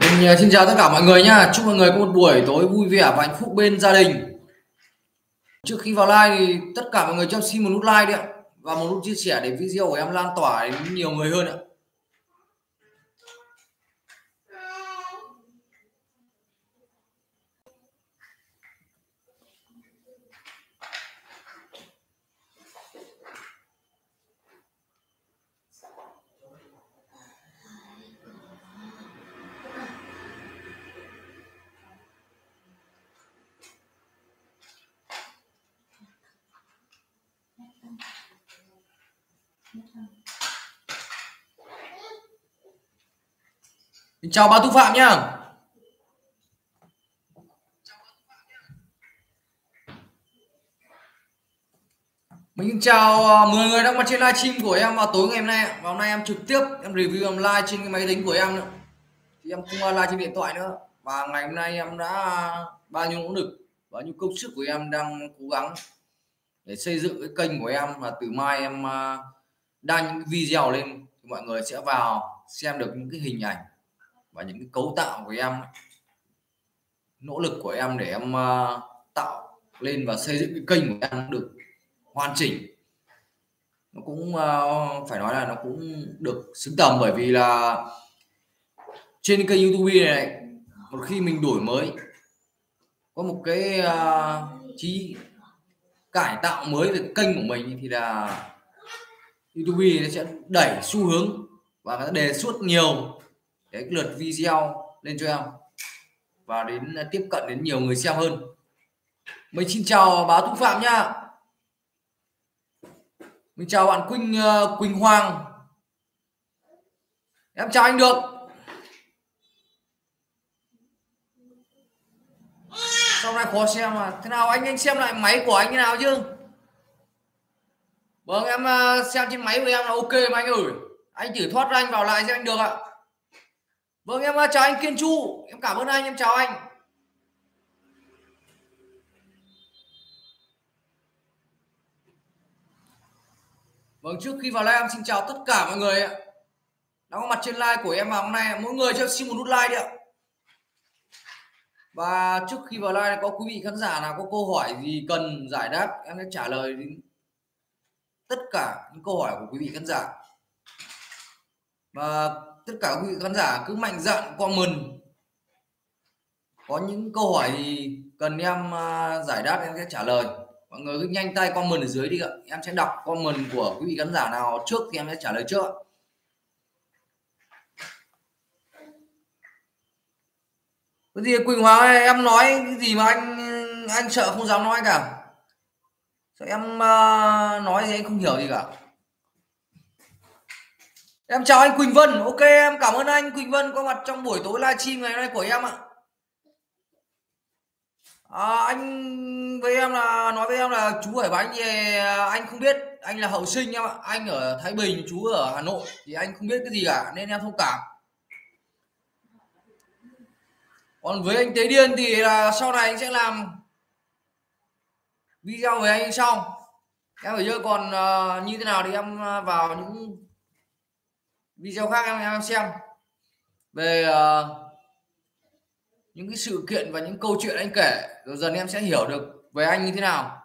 Vâng, Mình xin chào tất cả mọi người nha. Chúc mọi người có một buổi tối vui vẻ và hạnh phúc bên gia đình. Trước khi vào like thì tất cả mọi người cho xin một nút like đi ạ và một nút chia sẻ để video của em lan tỏa đến nhiều người hơn ạ. Chào bà Thu Phạm nhá. Mình chào à, 10 người đang mặt trên livestream của em vào tối ngày hôm nay. Và hôm nay em trực tiếp em review em live trên cái máy tính của em nữa. Thì em không à, live trên điện thoại nữa. Và ngày hôm nay em đã à, bao nhiêu nỗ lực, bao nhiêu công sức của em đang cố gắng để xây dựng cái kênh của em và từ mai em đăng những video lên thì mọi người sẽ vào xem được những cái hình ảnh và những cái cấu tạo của em nỗ lực của em để em uh, tạo lên và xây dựng cái kênh của em được hoàn chỉnh. Nó cũng uh, phải nói là nó cũng được xứng tầm bởi vì là trên kênh youtube này một khi mình đổi mới có một cái uh, trí cải tạo mới về kênh của mình thì là youtube nó sẽ đẩy xu hướng và nó đề xuất nhiều cái lượt video lên cho em và đến à, tiếp cận đến nhiều người xem hơn. Mình xin chào báo thủ phạm nhá mình chào bạn quỳnh uh, quỳnh hoàng. Em chào anh được. Sau này khó xem mà thế nào anh anh xem lại máy của anh như nào chứ? Vâng em uh, xem trên máy của em là ok mà anh ơi. Anh chỉ thoát ra anh vào lại cho anh được ạ. Vâng em à, chào anh Kiên Chu. Em cảm ơn anh, em chào anh. Vâng trước khi vào live, em xin chào tất cả mọi người ạ. Đang có mặt trên live của em vào hôm nay, Mỗi người cho xin một nút like đi ạ. Và trước khi vào live, có quý vị khán giả nào có câu hỏi gì cần giải đáp, Em sẽ trả lời đến tất cả những câu hỏi của quý vị khán giả. Và tất cả quý vị khán giả cứ mạnh dạn comment có những câu hỏi thì cần em à, giải đáp em sẽ trả lời. Mọi người cứ nhanh tay comment ở dưới đi ạ. Em sẽ đọc comment của quý vị khán giả nào trước thì em sẽ trả lời trước cái gì Quỳnh Hoàng ơi, em nói cái gì mà anh anh sợ không dám nói cả. Sợ em uh, nói gì anh không hiểu gì cả. Em chào anh Quỳnh Vân. Ok em cảm ơn anh Quỳnh Vân có mặt trong buổi tối livestream ngày hôm nay của em ạ. À, anh với em là nói với em là chú hỏi bánh thì à, anh không biết. Anh là hậu sinh em ạ. Anh ở Thái Bình chú ở Hà Nội. Thì anh không biết cái gì cả nên em thông cảm. Còn với anh Tế Điên thì là sau này anh sẽ làm video với anh xong. Em phải chưa còn uh, như thế nào thì em à, vào những video khác em, em xem. Về uh, những cái sự kiện và những câu chuyện anh kể rồi dần em sẽ hiểu được về anh như thế nào.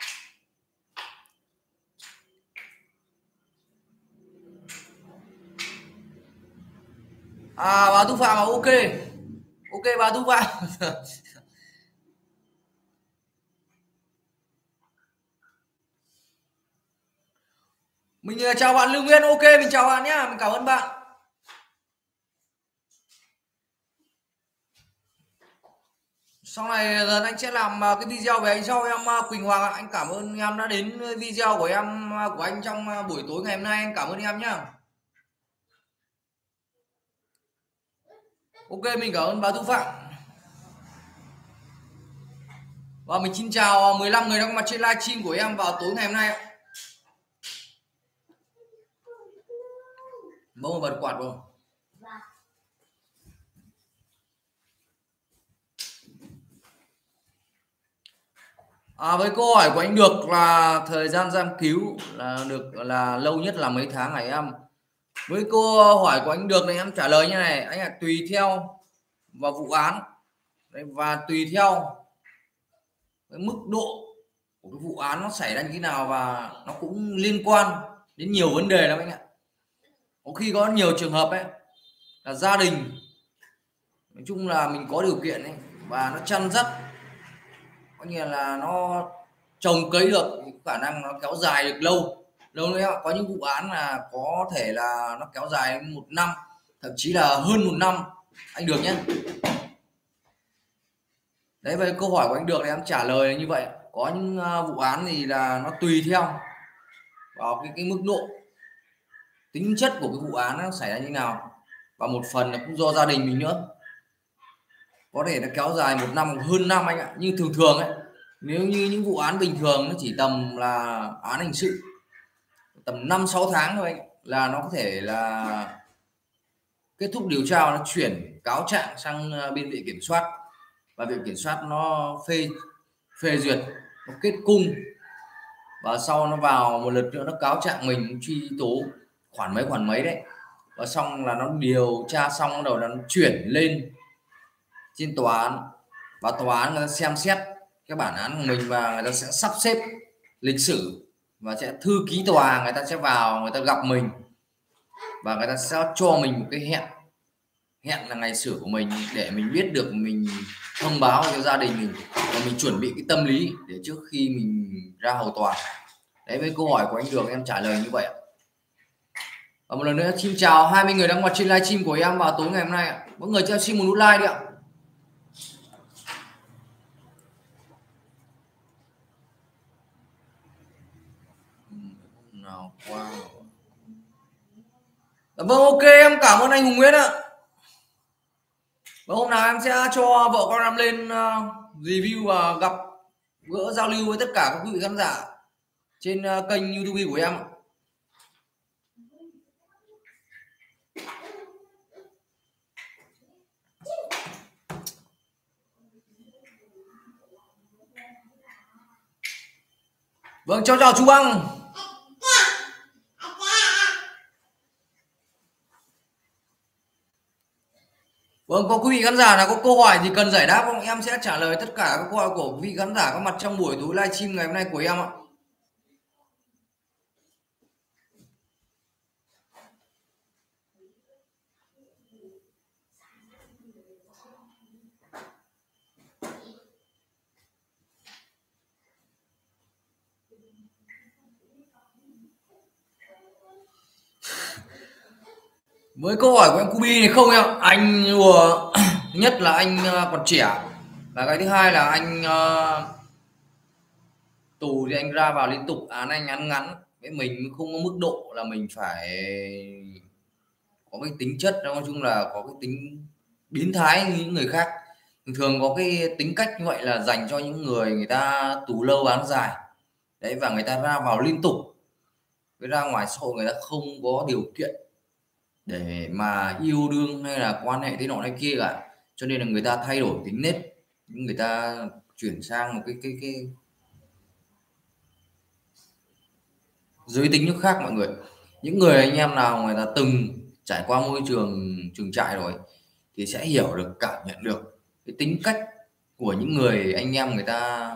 À bà tu phạm à, ok. Ok bà tu phạm. Mình ờ, chào bạn lương nguyên ok mình chào bạn nhé mình cảm ơn bạn. Sau này dần anh sẽ làm à, cái video về anh sau em à, Quỳnh Hoàng anh cảm ơn em đã đến à, video của em của anh trong buổi tối ngày hôm nay. Anh cảm ơn em nhá. Ok, mình cảm ơn bà Thu Phạm. Và mình xin chào 15 người đang mặt trên livestream của em vào tối ngày hôm nay bông bật quạt không À, với câu hỏi của anh được là thời gian giam cứu là được là lâu nhất là mấy tháng hả em? Với câu hỏi của anh được này em trả lời như này, anh ạ tùy theo vào vụ án. Và tùy theo cái mức độ của cái vụ án nó xảy ra như thế nào và nó cũng liên quan đến nhiều vấn đề lắm anh ạ. Có khi có nhiều trường hợp ấy là gia đình nói chung là mình có điều kiện ấy và nó chăn dắt có nghĩa là nó trồng cấy được thì khả năng nó kéo dài được lâu. Lâu nữa có những vụ án là có thể là nó kéo dài một năm thậm chí là hơn một năm. Anh được nhé. Đấy về câu hỏi của anh được thì em trả lời như vậy. Có những à, vụ án thì là nó tùy theo vào cái, cái mức độ. Tính chất của cái vụ án nó xảy ra như nào. Và một phần là cũng do gia đình mình nữa có thể nó kéo dài một năm, hơn năm anh ạ. Nhưng thường thường ấy, nếu như những vụ án bình thường nó chỉ tầm là án hình sự, tầm 5 6 tháng thôi anh là nó có thể là kết thúc điều tra, nó chuyển cáo trạng sang ờ, bên viện kiểm soát. Và viện kiểm soát nó phê phê duyệt, nó kết cung. Và sau nó vào một lần nữa nó cáo trạng mình truy tố khoản mấy khoản mấy đấy. Và xong là nó điều tra xong, bắt đầu nó chuyển lên trên tòa án. Và tòa án người ta xem xét cái bản án của mình và người ta sẽ sắp xếp lịch sử và sẽ thư ký tòa, người ta sẽ vào, người ta gặp mình và người ta sẽ cho mình một cái hẹn. Hẹn là ngày xử của mình để mình biết được mình thông báo cho gia đình mình và mình chuẩn bị cái tâm lý để trước khi mình ra hầu tòa. Đấy, với câu hỏi của anh Đường, em trả lời như vậy và một lần nữa, xin chào 20 người đang watch trên livestream của em vào tối ngày hôm nay mọi người cho xin một nút like đi ạ. Wow. vâng ok em cảm ơn anh Hùng Nguyễn ạ và hôm nào em sẽ cho vợ con em lên ờ, review và gặp gỡ giao lưu với tất cả các quý vị khán giả trên ờ, kênh youtube của em Vâng, chào chào chú Băng. Vâng, có quý vị khán giả nào có câu hỏi gì cần giải đáp không? Em sẽ trả lời tất cả các câu hỏi của quý vị khán giả có mặt trong buổi tối livestream ngày hôm nay của em ạ. Với câu hỏi của em Kubi thì không em. Anh đùa nhất là anh ờ, còn trẻ. Và cái thứ hai là anh uh, tù thì anh ra vào liên tục án anh ngắn ngắn. Với mình không có mức độ là mình phải có cái tính chất nói chung là có cái tính biến thái như những người khác. Thường thường có cái tính cách như vậy là dành cho những người người ta tù lâu án dài. Đấy và người ta ra vào liên tục. Với ra ngoài xã hội người ta không có điều kiện để mà yêu đương hay là quan hệ thế nọ này kia cả. Cho nên là người ta thay đổi tính nết, người ta chuyển sang một cái cái cái giới tính nước khác mọi người. Những người anh em nào người ta từng trải qua môi trường trường trại rồi thì sẽ hiểu được, cảm nhận được cái tính cách của những người anh em người ta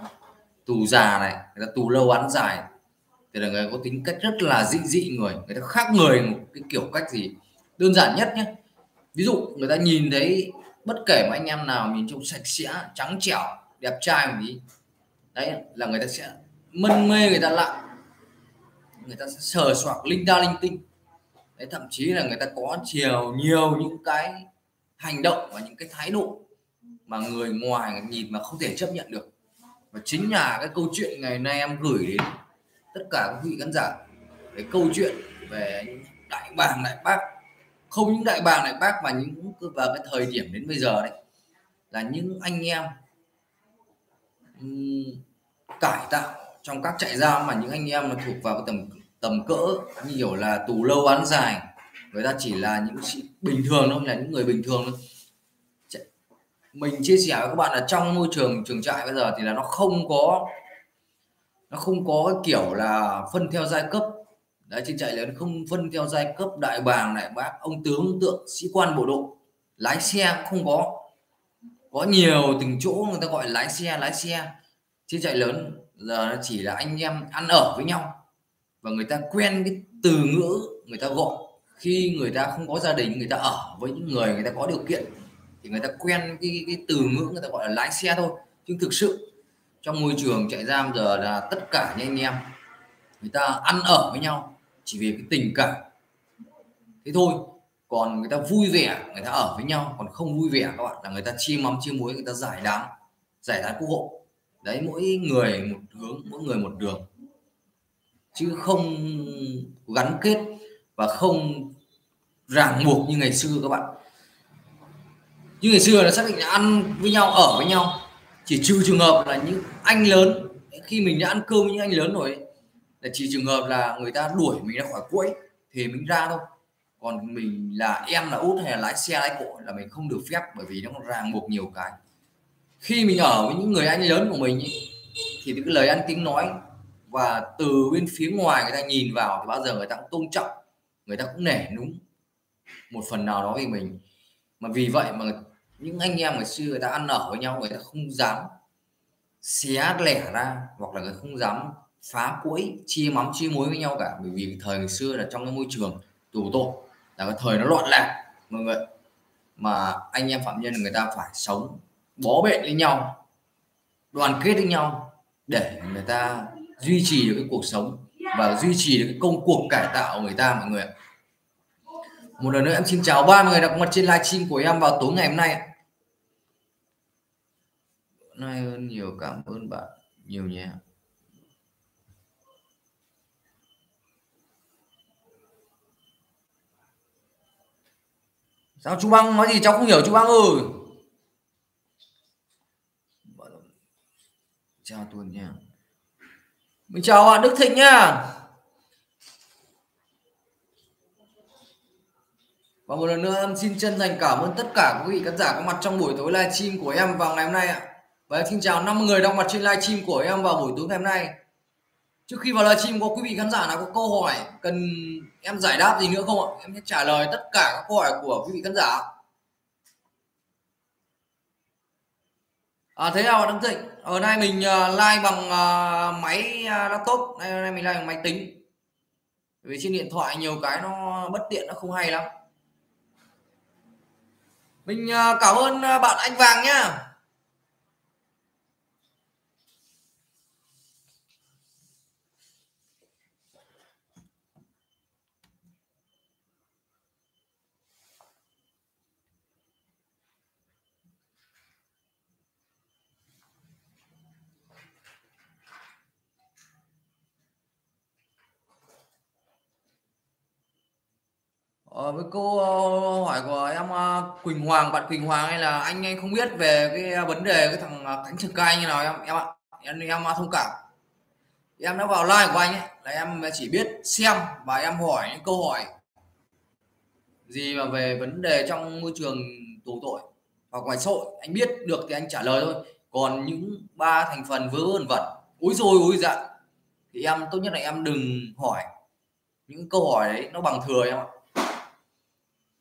tù già này, người ta tù lâu án dài. Thì là người có tính cách rất là dị dị người người ta khác người một cái kiểu cách gì đơn giản nhất nhé. Ví dụ, người ta nhìn thấy bất kể mà anh em nào nhìn trông sạch sẽ, trắng trẻo, đẹp trai một tí. Đấy, là người ta sẽ mân mê người ta lại. Người ta sẽ sờ soạc linh đa linh tinh. Đấy, thậm chí là người ta có chiều nhiều những cái hành động và những cái thái độ mà người ngoài nhìn mà không thể chấp nhận được. Và chính là cái câu chuyện ngày nay em gửi đến tất cả các vị khán giả, cái câu chuyện về đại bàng, đại bác không những đại bàng đại bác mà những vào cái thời điểm đến bây giờ đấy là những anh em um, cải tạo trong các trại giam mà những anh em mà thuộc vào cái tầm tầm cỡ như kiểu là tù lâu án dài người ta chỉ là những bình thường thôi là những người bình thường thôi. Mình chia sẻ với các bạn là trong môi trường trường trại bây giờ thì là nó không có nó không có kiểu là phân theo giai cấp đấy trên chạy lớn không phân theo giai cấp đại bàng này bác ông tướng tượng sĩ quan bộ đội lái xe không có có nhiều từng chỗ người ta gọi lái xe lái xe. Chứ chạy lớn giờ nó chỉ là anh em ăn ở với nhau. Và người ta quen cái từ ngữ người ta gọi. Khi người ta không có gia đình người ta ở với những người người ta có điều kiện thì người ta quen cái, cái, cái từ ngữ người ta gọi là lái xe thôi. Chứ thực sự trong môi trường trại giam giờ là tất cả những anh em người ta ăn ở với nhau chỉ vì cái tình cảm. Thế thôi, còn người ta vui vẻ, người ta ở với nhau, còn không vui vẻ các bạn, là người ta chia mắm, chia muối, người ta giải đám giải tán quốc hội. Đấy, mỗi người một hướng, mỗi người một đường. Chứ không gắn kết và không ràng buộc như ngày xưa các bạn. Như ngày xưa là xác định là ăn với nhau, ở với nhau. Chỉ trừ trường hợp là những anh lớn, khi mình đã ăn cơm với những anh lớn rồi là chỉ trường hợp là người ta đuổi mình ra khỏi quẫy thì mình ra thôi. Còn mình là em là út hay là lái xe lái cộ là mình không được phép bởi vì nó ràng buộc nhiều cái. Khi mình ở với những người anh lớn của mình ý, thì cái lời ăn tiếng nói và từ bên phía ngoài người ta nhìn vào thì bao giờ người ta cũng tôn trọng người ta cũng nể núng một phần nào đó vì mình. Mà vì vậy mà những anh em ngày xưa người ta ăn ở với nhau người ta không dám xé lẻ ra hoặc là người không dám phá cuối chia mắm, chia muối với nhau cả. Bởi vì thời ngày xưa là trong cái môi trường tù tội, là cái thời nó loạn lạc, mọi người mà anh em phạm nhân người ta phải sống bó bện với nhau, đoàn kết với nhau để người ta duy trì được cái cuộc sống và duy trì được cái công cuộc cải tạo của người ta, mọi người một lần nữa em xin chào ba người đã mặt trên livestream của em vào tối ngày hôm nay nay hơn nhiều cảm ơn bạn nhiều nhé. Sao chú băng nói gì? Cháu không hiểu chú băng ơi. Chào tuần nha. Mình chào bạn đức thịnh nha. Và một lần nữa em xin chân thành cảm ơn tất cả quý vị khán giả có mặt trong buổi tối livestream của em vào ngày hôm nay ạ. Và em xin chào năm người đang mặt trên livestream của em vào buổi tối ngày hôm nay trước khi vào livestream có quý vị khán giả nào có câu hỏi cần em giải đáp gì nữa không ạ? Em sẽ trả lời tất cả các câu hỏi của quý vị khán giả. À, thế nào đăng thịnh? Ờ, Ở à, à, à, nay mình live like bằng uh, máy uh, laptop. Nay, nay mình like bằng máy tính. Vì trên điện thoại nhiều cái nó bất tiện nó không hay lắm. Mình uh, cảm ơn bạn anh vàng nhá. Ờ, với câu ờ, hỏi của em ờ, Quỳnh Hoàng bạn Quỳnh Hoàng hay là anh anh không biết về cái vấn đề cái thằng ờ, cánh trường cai như nào em em ạ. Em em ờ, thông cảm. Em đã vào like của anh ấy là em chỉ biết xem và em hỏi những câu hỏi gì mà về vấn đề trong môi trường tù tội hoặc ngoài xã hội. Anh biết được thì anh trả lời thôi. Còn những ba thành phần vớ vẩn vẩn úi rồi úi dạ thì em tốt nhất là em đừng hỏi những câu hỏi đấy nó bằng thừa em ạ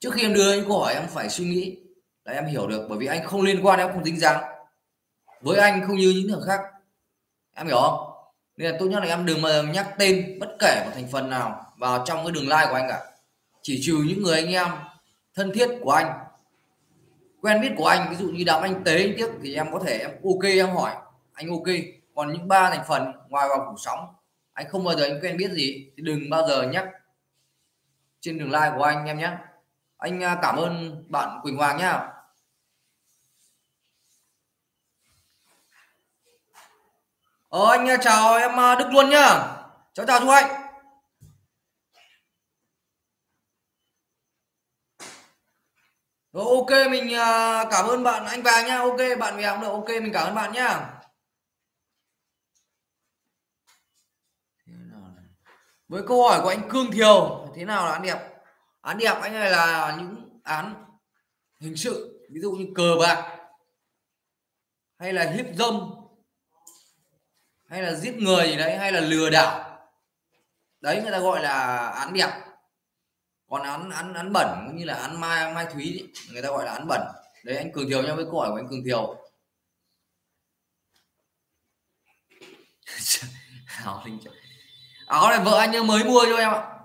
trước khi em đưa những câu hỏi, em phải suy nghĩ là em hiểu được, bởi vì anh không liên quan, em không dính dáng với anh không như những người khác. Em hiểu không? Nên là tốt nhất là em đừng mà nhắc tên bất kể một thành phần nào vào trong cái đường like của anh cả. Chỉ trừ những người anh em thân thiết của anh, quen biết của anh, ví dụ như đám anh tế anh tiếp thì em có thể em ok, em hỏi, anh ok. Còn những ba thành phần ngoài vào phủ sóng, anh không bao giờ anh quen biết gì, thì đừng bao giờ nhắc trên đường like của anh em nhé anh à, cảm ơn bạn Quỳnh Hoàng nhá. Ờ anh à, chào em à, Đức luôn nhá. Cháu chào chú anh Rồi, ok, mình cảm ơn bạn anh Vàng nhá. Ok, bạn Vàng được. Ok, mình cảm ơn bạn nhá. Với câu hỏi của anh Cương Thiều, Thế nào là ăn đẹp án đẹp anh này là những án hình sự ví dụ như cờ bạc hay là hiếp dâm hay là giết người gì đấy hay là lừa đảo. Đấy người ta gọi là án đẹp còn án án án bẩn cũng như là án mai mai thúy ấy, người ta gọi là án bẩn. Đấy anh cường thiều nhau với câu hỏi của anh cường thiều. Áo áo à, này vợ anh mới mua cho em ạ.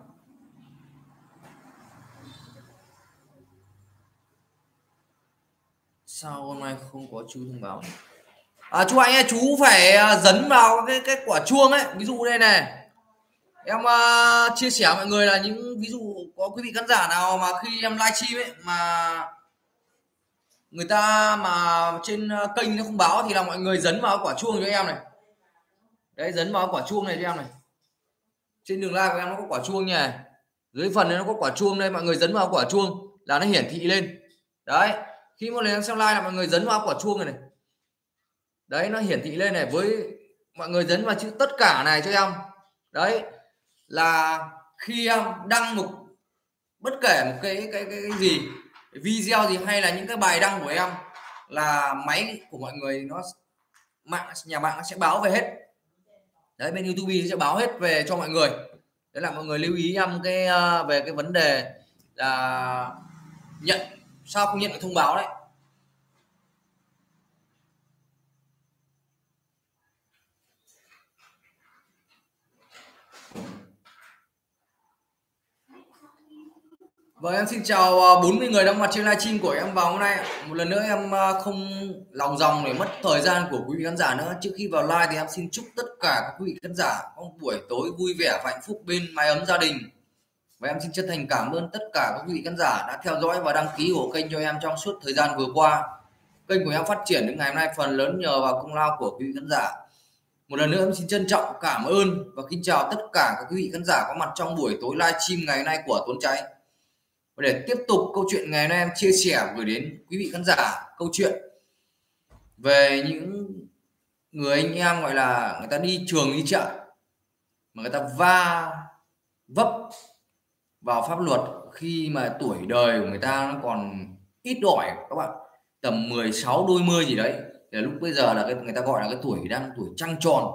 Sao hôm nay không có chú thông báo à, chú anh ấy chú phải à, dấn vào cái cái quả chuông ấy. Ví dụ đây này. Em uh, chia sẻ mọi người là những ví dụ có quý vị khán giả nào mà khi em livestream ấy mà người ta mà trên à, kênh nó không báo thì là mọi người dấn vào quả chuông cho em này. Đấy dấn vào quả chuông này cho em này. Trên đường live của em nó có quả chuông nha. Dưới phần này nó có quả chuông đây mọi người dấn vào quả chuông là nó hiển thị lên. Đấy khi mọi người đang xem live là mọi người dấn vào quả chuông này này. Đấy nó hiển thị lên này với mọi người dấn vào chữ tất cả này cho em. Đấy là khi em đăng một bất kể một cái cái cái, cái gì video gì hay là những cái bài đăng của em là máy của mọi người nó mạng nhà mạng nó sẽ báo về hết. Đấy bên youtube sẽ báo hết về cho mọi người. Đấy là mọi người lưu ý em cái ờ, về cái vấn đề là nhận sao không nhận được thông báo đấy Vâng em xin chào à, 40 người đang mặt trên livestream của em vào hôm nay. Một lần nữa em à, không lòng dòng để mất thời gian của quý vị khán giả nữa. Trước khi vào live thì em xin chúc tất cả các quý vị khán giả một buổi tối vui vẻ và hạnh phúc bên mái ấm gia đình. Và em xin chân thành cảm ơn tất cả các vị khán giả đã theo dõi và đăng ký của kênh cho em trong suốt thời gian vừa qua. Kênh của em phát triển đến ngày hôm nay phần lớn nhờ vào công lao của quý vị khán giả. Một lần nữa em xin trân trọng, cảm ơn và kính chào tất cả các quý vị khán giả có mặt trong buổi tối livestream ngày hôm nay của Tuấn Cháy và để tiếp tục câu chuyện ngày hôm nay em chia sẻ gửi đến quý vị khán giả câu chuyện về những người anh em, gọi là người ta đi trường đi chợ, mà người ta va vấp vào pháp luật khi mà tuổi đời của người ta nó còn ít ỏi các bạn. Tầm 16 đôi mươi gì đấy. Thì lúc bây giờ là cái, người ta gọi là cái tuổi đang tuổi trăng tròn.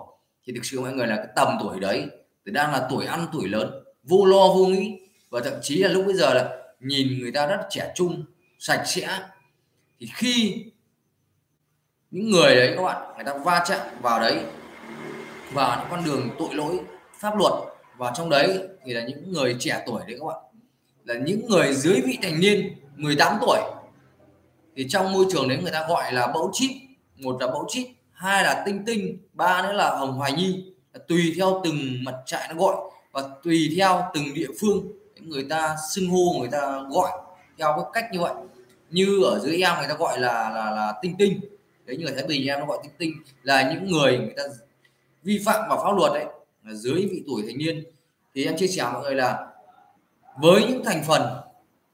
Thì thực sự mọi người là cái tầm tuổi đấy thì đang là tuổi ăn tuổi lớn, vô lo vô nghĩ. Và thậm chí là lúc bây giờ là nhìn người ta rất trẻ trung, sạch sẽ. Thì khi những người đấy các bạn, người ta va chạm vào đấy, vào những con đường tội lỗi, pháp luật và trong đấy thì là những người trẻ tuổi đấy các bạn. Là những người dưới vị thành niên 18 tuổi. Thì trong môi trường đấy người ta gọi là bẫu chip một là bẫu chip hai là tinh tinh, ba nữa là hồng hoài nhi. Tùy theo từng mặt trại nó gọi và tùy theo từng địa phương người ta xưng hô, người ta gọi theo cái cách như vậy. Như ở dưới em người ta gọi là là là tinh tinh. Đấy, như ở thái bình em nó gọi tinh tinh. Là những người người ta vi phạm vào pháp luật đấy dưới vị tuổi thành niên thì em chia sẻ mọi người là với những thành phần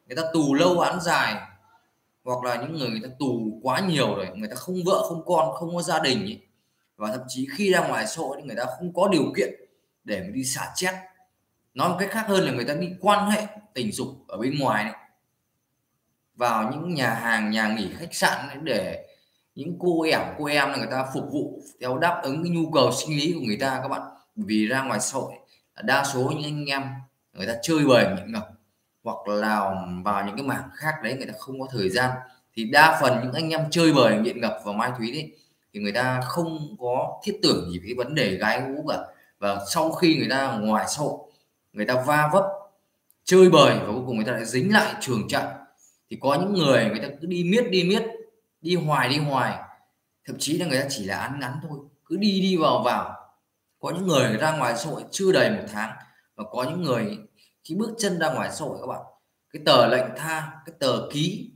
người ta tù lâu án dài, hoặc là những người người ta tù quá nhiều rồi, người ta không vợ, không con, không có gia đình ấy. và thậm chí khi ra ngoài xã hội người ta không có điều kiện để mà đi xả chết nói một cách khác hơn là người ta đi quan hệ tình dục ở bên ngoài này, vào những nhà hàng, nhà nghỉ, khách sạn để những cô ẻm cô em là người ta phục vụ theo đáp ứng cái nhu cầu sinh lý của người ta các bạn vì ra ngoài xã hội, đa số những anh em người ta chơi bời nghiện ngập hoặc là vào những cái mảng khác đấy người ta không có thời gian, thì đa phần những anh em chơi bời, nghiện ngập vào mai thúy đấy, thì người ta không có thiết tưởng gì về cái vấn đề gái gú cả. Và sau khi người ta ngoài xã hội, người ta va vấp, chơi bời và cuối cùng người ta lại dính lại trường trận thì có những người người ta cứ đi miết đi miết, đi hoài đi hoài. Thậm chí là người ta chỉ là ăn ngắn thôi, cứ đi đi vào vào có những người ra ngoài xã hội chưa đầy một tháng và có những người khi bước chân ra ngoài xã hội các bạn cái tờ lệnh tha cái tờ ký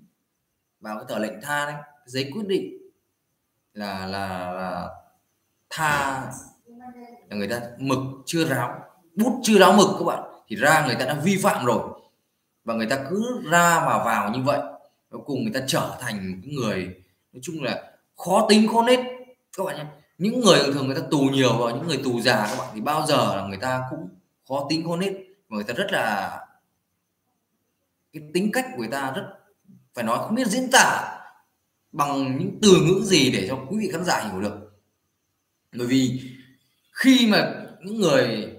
vào cái tờ lệnh tha đấy giấy quyết định là là, là tha là người ta mực chưa ráo bút chưa ráo mực các bạn thì ra người ta đã vi phạm rồi và người ta cứ ra mà vào như vậy cuối cùng người ta trở thành một người nói chung là khó tính khó nết các bạn nhé những người thường người ta tù nhiều và những người tù già các bạn thì bao giờ là người ta cũng khó tính khó nết và người ta rất là cái tính cách của người ta rất phải nói không biết diễn tả bằng những từ ngữ gì để cho quý vị khán giả hiểu được. Bởi vì khi mà những người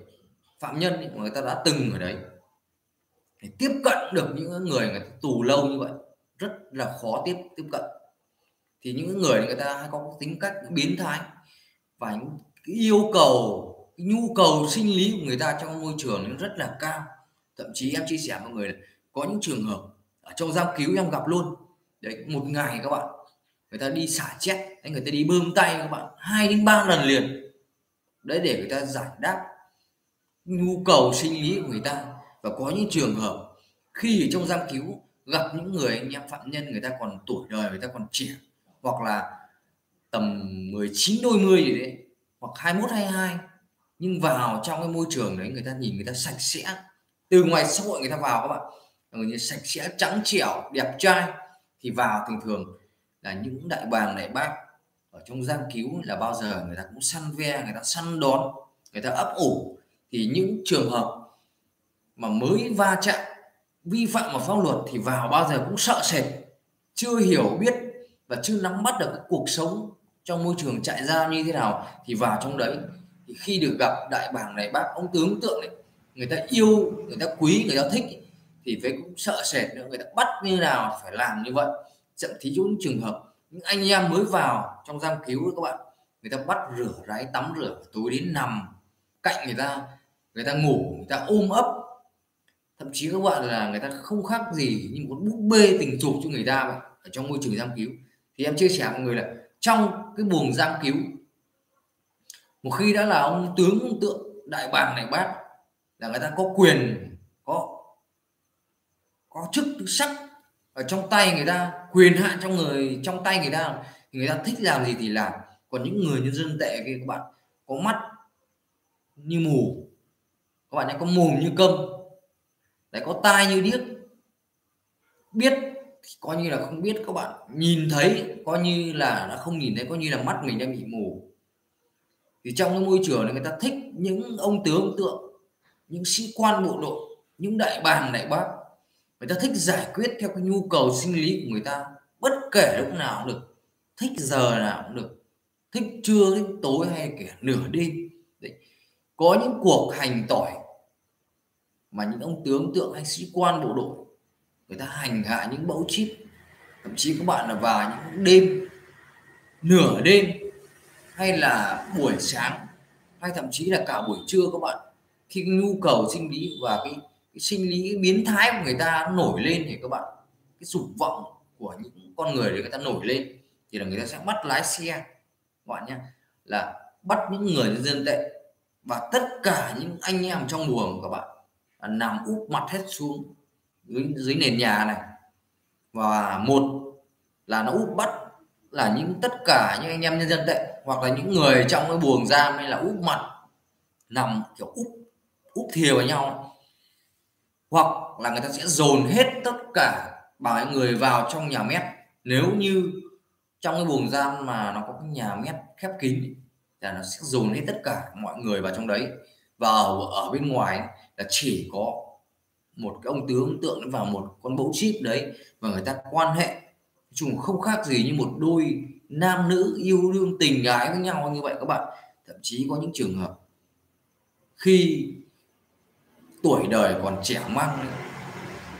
phạm nhân ấy, mà người ta đã từng ở đấy để tiếp cận được những người người ta tù lâu như vậy rất là khó tiếp tiếp cận. Thì những người người ta có tính cách biến thái và những cái yêu cầu, cái nhu cầu sinh lý của người ta trong môi trường nó rất là cao. Thậm chí em chia sẻ với mọi người là có những trường hợp ở trong giam cứu em gặp luôn. Đấy, một ngày các bạn, người ta đi xả chết người ta đi bơm tay các bạn hai đến ba lần liền. Đấy, để người ta giải đáp nhu cầu sinh lý của người ta. Và có những trường hợp khi ở trong giam cứu gặp những người anh em phạm nhân, người ta còn tuổi đời, người ta còn trẻ, hoặc là tầm 19 đôi mươi gì đấy, hoặc 21 22 nhưng vào trong cái môi trường đấy người ta nhìn người ta sạch sẽ. Từ ngoài xã hội người ta vào các bạn. Người ta sạch sẽ, trắng trẻo, đẹp trai. Thì vào thường thường là những đại bàng, đại bác ở trong giang cứu là bao giờ người ta cũng săn ve, người ta săn đón, người ta ấp ủ. Thì những trường hợp mà mới va chạm, vi phạm vào pháp luật thì vào bao giờ cũng sợ sệt, chưa hiểu biết và chưa nắm bắt được cái cuộc sống trong môi trường trại giam như thế nào thì vào trong đấy, thì khi được gặp đại bàng này, bác ông tướng tượng này người ta yêu, người ta quý, người ta thích thì phải cũng sợ sệt nữa. Người ta bắt như nào phải làm như vậy. Thậm chí những trường hợp, những anh em mới vào trong giam cứu các bạn, người ta bắt rửa ráy tắm rửa tối đến nằm, cạnh người ta người ta ngủ, người ta ôm ấp. Thậm chí các bạn là người ta không khác gì như một búp bê tình dục cho người ta vậy ở trong môi trường giam cứu. Thì em chia sẻ với mọi người là trong cái buồng giam cứu. Một khi đã là ông tướng, ông tượng, đại bàng này bác, là người ta có quyền, có có chức sắc ở trong tay người ta, quyền hạn trong người, trong tay người ta, thì người ta thích làm gì thì làm. Còn những người nhân dân tệ kia, các bạn, có mắt như mù, các bạn nhé, có mồm như câm, lại có tai như điếc, biết coi như là không biết các bạn nhìn thấy, coi như là nó không nhìn thấy, coi như là mắt mình đang bị mù. Thì trong cái môi trường này người ta thích những ông tướng tượng, những sĩ quan bộ đội, những đại bàng, đại bác. Người ta thích giải quyết theo cái nhu cầu sinh lý của người ta bất kể lúc nào cũng được, thích giờ nào cũng được, thích trưa, thích tối hay kể nửa đêm. Đấy. có những cuộc hành tỏi mà những ông tướng, tượng hay sĩ quan bộ đội người ta hành hạ những mẫu chip thậm chí các bạn là vào những đêm nửa đêm hay là buổi sáng hay thậm chí là cả buổi trưa các bạn. Khi nhu cầu sinh lý và cái, cái sinh lý cái biến thái của người ta nổi lên thì các bạn cái dục vọng của những con người để người ta nổi lên. Thì là người ta sẽ bắt lái xe các bạn nhé là bắt những người dân tệ. Và tất cả những anh em trong buồng các bạn nằm úp mặt hết xuống dưới, dưới nền nhà này. Và một là nó úp bắt là những tất cả những anh em nhân dân tệ hoặc là những người trong cái buồng giam hay là úp mặt nằm kiểu úp úp thìa vào nhau. Hoặc là người ta sẽ dồn hết tất cả bảo người vào trong nhà mét. Nếu như trong cái buồng giam mà nó có cái nhà mét khép kín thì nó sẽ dồn hết tất cả mọi người vào trong đấy. Và ở, ở bên ngoài là chỉ có một cái ông tướng tượng vào một con bẫu chip đấy và người ta quan hệ chung không khác gì như một đôi nam nữ yêu đương tình ái với nhau như vậy các bạn. Thậm chí có những trường hợp khi tuổi đời còn trẻ măng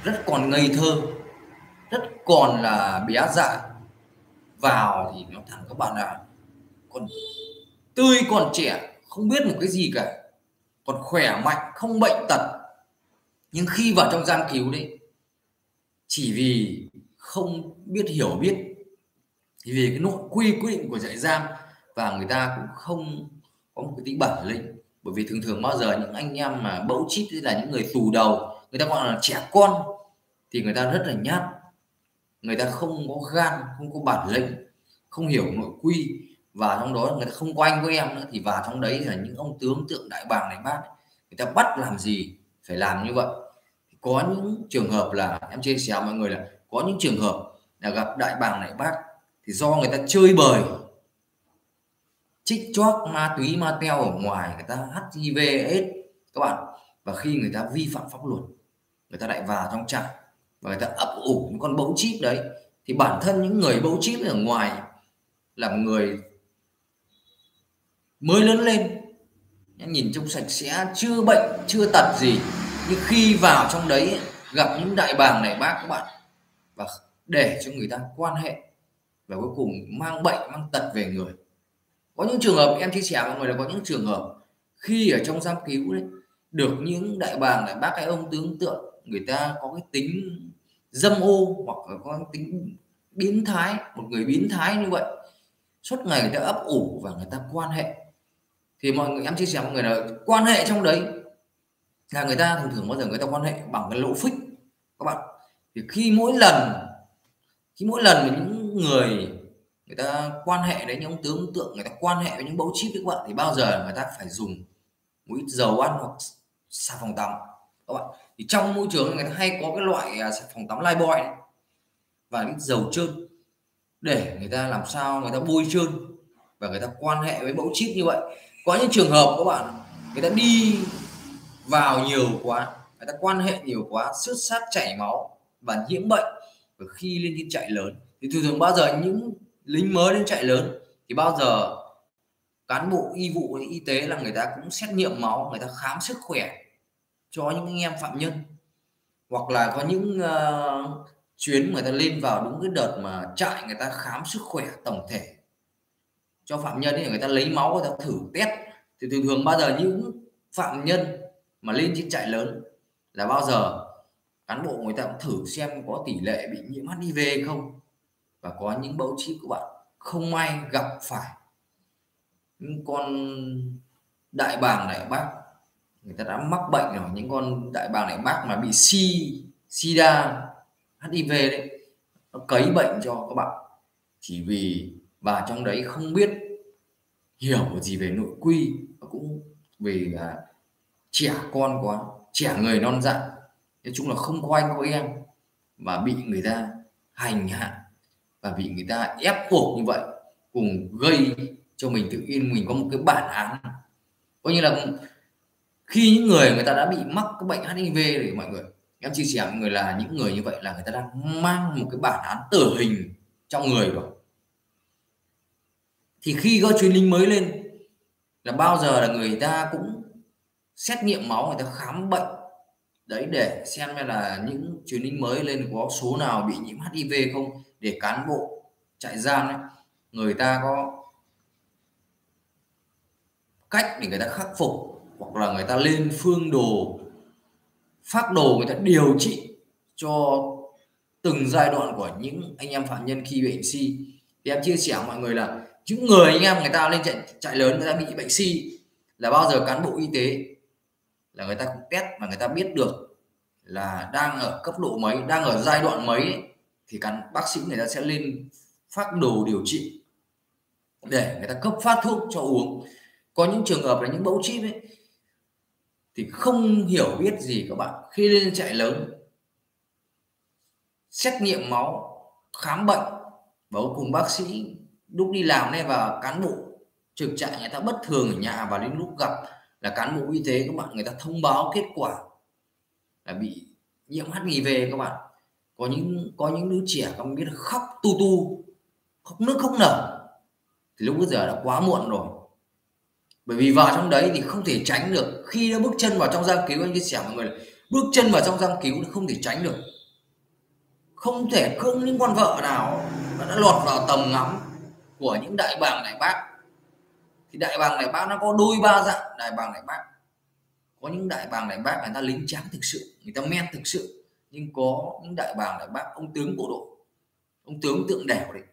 rất còn ngây thơ, rất còn là bé dại vào thì nó thẳng các bạn là còn tươi còn trẻ, không biết một cái gì cả, còn khỏe mạnh, không bệnh tật nhưng khi vào trong giam cứu đấy, chỉ vì không biết hiểu biết thì vì cái nội quy quy định của trại giam và người ta cũng không có một cái tính bản lĩnh. Bởi vì thường thường bao giờ những anh em mà bẫu chít là những người tù đầu, người ta gọi là trẻ con, thì người ta rất là nhát. Người ta không có gan, không có bản lĩnh, không hiểu nội quy. Và trong đó người ta không có anh với em nữa, thì vào trong đấy là những ông tướng tượng đại bàng này bác, người ta bắt làm gì? Phải làm như vậy. Có những trường hợp là, em chia sẻ mọi người là, có những trường hợp là gặp đại bàng này bác thì do người ta chơi bời, trích chót ma túy, ma teo ở ngoài, người ta hiv hết, các bạn. Và khi người ta vi phạm pháp luật, người ta lại vào trong trại và người ta ấp ủ những con bẫu chip đấy, thì bản thân những người bẫu chip ở ngoài là người mới lớn lên nhìn trông sạch sẽ, chưa bệnh, chưa tật gì. Nhưng khi vào trong đấy, gặp những đại bàng này, bác, các bạn, và để cho người ta quan hệ, và cuối cùng mang bệnh, mang tật về người. Có những trường hợp, em chia sẻ với mọi người là có những trường hợp, khi ở trong giam cứu đấy, được những đại bàng này, bác hay ông tướng tượng, người ta có cái tính dâm ô, hoặc là có tính biến thái, một người biến thái như vậy, suốt ngày người ta ấp ủ và người ta quan hệ thì mọi người, em chia sẻ mọi người là quan hệ trong đấy là người ta thường thường bao giờ người ta quan hệ bằng cái lỗ phích, các bạn. Thì khi mỗi lần, khi mỗi lần mà những người người ta quan hệ đấy những tướng tượng, người ta quan hệ với những bẫu chip các bạn, thì bao giờ người ta phải dùng một ít dầu ăn hoặc xà phòng tắm, các bạn. Thì trong môi trường người ta hay có cái loại à, xà phòng tắm Lifebuoy này và ít dầu trơn để người ta làm sao người ta bôi trơn và người ta quan hệ với mẫu chip như vậy có những trường hợp các bạn người ta đi vào nhiều quá người ta quan hệ nhiều quá xuất sát chảy máu và nhiễm bệnh. Và khi lên trên chạy lớn thì thường thường bao giờ những lính mới lên chạy lớn thì bao giờ cán bộ y vụ y tế là người ta cũng xét nghiệm máu người ta khám sức khỏe cho những anh em phạm nhân. Hoặc là có những uh, chuyến người ta lên vào đúng cái đợt mà chạy người ta khám sức khỏe tổng thể cho phạm nhân thì người ta lấy máu, người ta thử test. Thì thường thường bao giờ những phạm nhân mà lên trên trại lớn là bao giờ cán bộ người ta cũng thử xem có tỷ lệ bị nhiễm HIV không. Và có những bẫu chip của bạn không may gặp phải. Những con đại bàng đại bác, người ta đã mắc bệnh rồi, những con đại bàng đại bác mà bị si, sida hiv đấy, nó cấy bệnh cho các bạn. Chỉ vì và trong đấy không biết hiểu gì về nội quy và cũng vì à, trẻ con quá trẻ người non dạ nói chung là không có anh có em và bị người ta hành hạ và bị người ta ép buộc như vậy cùng gây cho mình tự yên mình có một cái bản án. Coi như là khi những người người ta đã bị mắc cái bệnh HIV thì mọi người em chia sẻ mọi người là những người như vậy là người ta đang mang một cái bản án tử hình trong người rồi thì khi có chuyên linh mới lên là bao giờ là người ta cũng xét nghiệm máu người ta khám bệnh. Đấy để xem là những chuyến linh mới lên có số nào bị nhiễm HIV không để cán bộ trại giam ấy, người ta có cách để người ta khắc phục hoặc là người ta lên phương đồ phát đồ người ta điều trị cho từng giai đoạn của những anh em phạm nhân khi bệnh si. Thì em chia sẻ mọi người là những người anh em người ta lên chạy chạy lớn, người ta bị bệnh si là bao giờ cán bộ y tế là người ta cũng test mà người ta biết được là đang ở cấp độ mấy, đang ở giai đoạn mấy thì cán bác sĩ người ta sẽ lên phát đồ điều trị để người ta cấp phát thuốc cho uống. Có những trường hợp là những mẫu chip ấy, thì không hiểu biết gì các bạn. Khi lên chạy lớn, xét nghiệm máu, khám bệnh, và cùng bác sĩ lúc đi làm này và cán bộ trực trại người ta bất thường ở nhà và đến lúc gặp là cán bộ y tế các bạn, người ta thông báo kết quả là bị nhiễm HIV các bạn. Có những có những đứa trẻ các bạn biết là khóc tu tu, khóc nước khóc nở. Thì lúc bây giờ đã quá muộn rồi. Bởi vì vào trong đấy thì không thể tránh được. Khi nó bước chân vào trong giang cứu, anh chia sẻ mọi người là bước chân vào trong giang cứu nó không thể tránh được. Không thể cưỡng những con vợ nào, nó đã lọt vào tầm ngắm của những đại bàng đại bác. Thì đại bàng đại bác nó có đôi ba dạng đại bàng đại bác. Có những đại bàng đại bác người ta lính tráng thực sự, người ta men thực sự. Nhưng có những đại bàng đại bác, ông tướng bộ đội, ông tướng tượng đẻo đấy,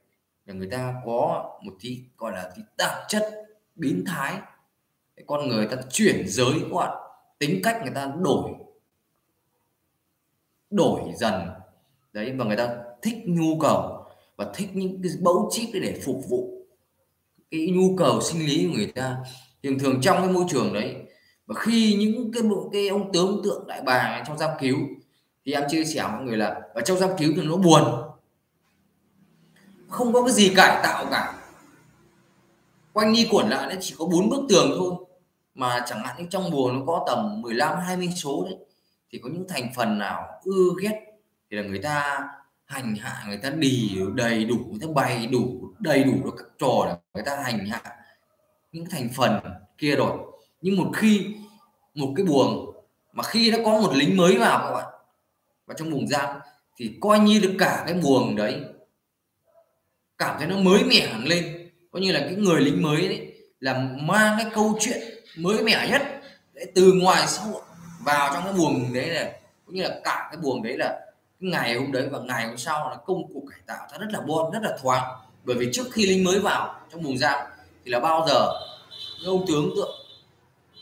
là người ta có một tí gọi là tí tạp chất biến thái. Con người ta chuyển giới các bạn tính cách người ta đổi đổi dần. Đấy, và người ta thích nhu cầu và thích những cái bẫu chip để phục vụ cái nhu cầu sinh lý của người ta. Thường thường trong cái môi trường đấy, và khi những cái bộ, cái ông tướng tượng, đại bàng trong giam cứu, thì em chia sẻ mọi người là ở trong giam cứu thì nó buồn. Không có cái gì cải tạo cả. Quanh đi quẩn lại nó chỉ có bốn bức tường thôi. Mà chẳng hạn như trong buồn nó có tầm 15 20 số đấy, thì có những thành phần nào ưa ghét thì là người ta hành hạ người ta đi đầy đủ, người ta bày đủ, đầy đủ được các trò để người ta hành hạ những thành phần kia rồi. Nhưng một khi, một cái buồng mà khi nó có một lính mới vào các bạn, vào trong buồng giam thì coi như được cả cái buồng đấy cảm thấy nó mới mẻ hẳn lên. Coi như là cái người lính mới đấy là mang cái câu chuyện mới mẻ nhất từ ngoài xã hội vào trong cái buồng đấy là cũng như là cả cái buồng đấy là ngày hôm đấy và ngày hôm sau là công cụ cải tạo nó rất là bon rất là thoáng. Bởi vì trước khi lính mới vào trong vùng giam thì là bao giờ ông tướng tượng,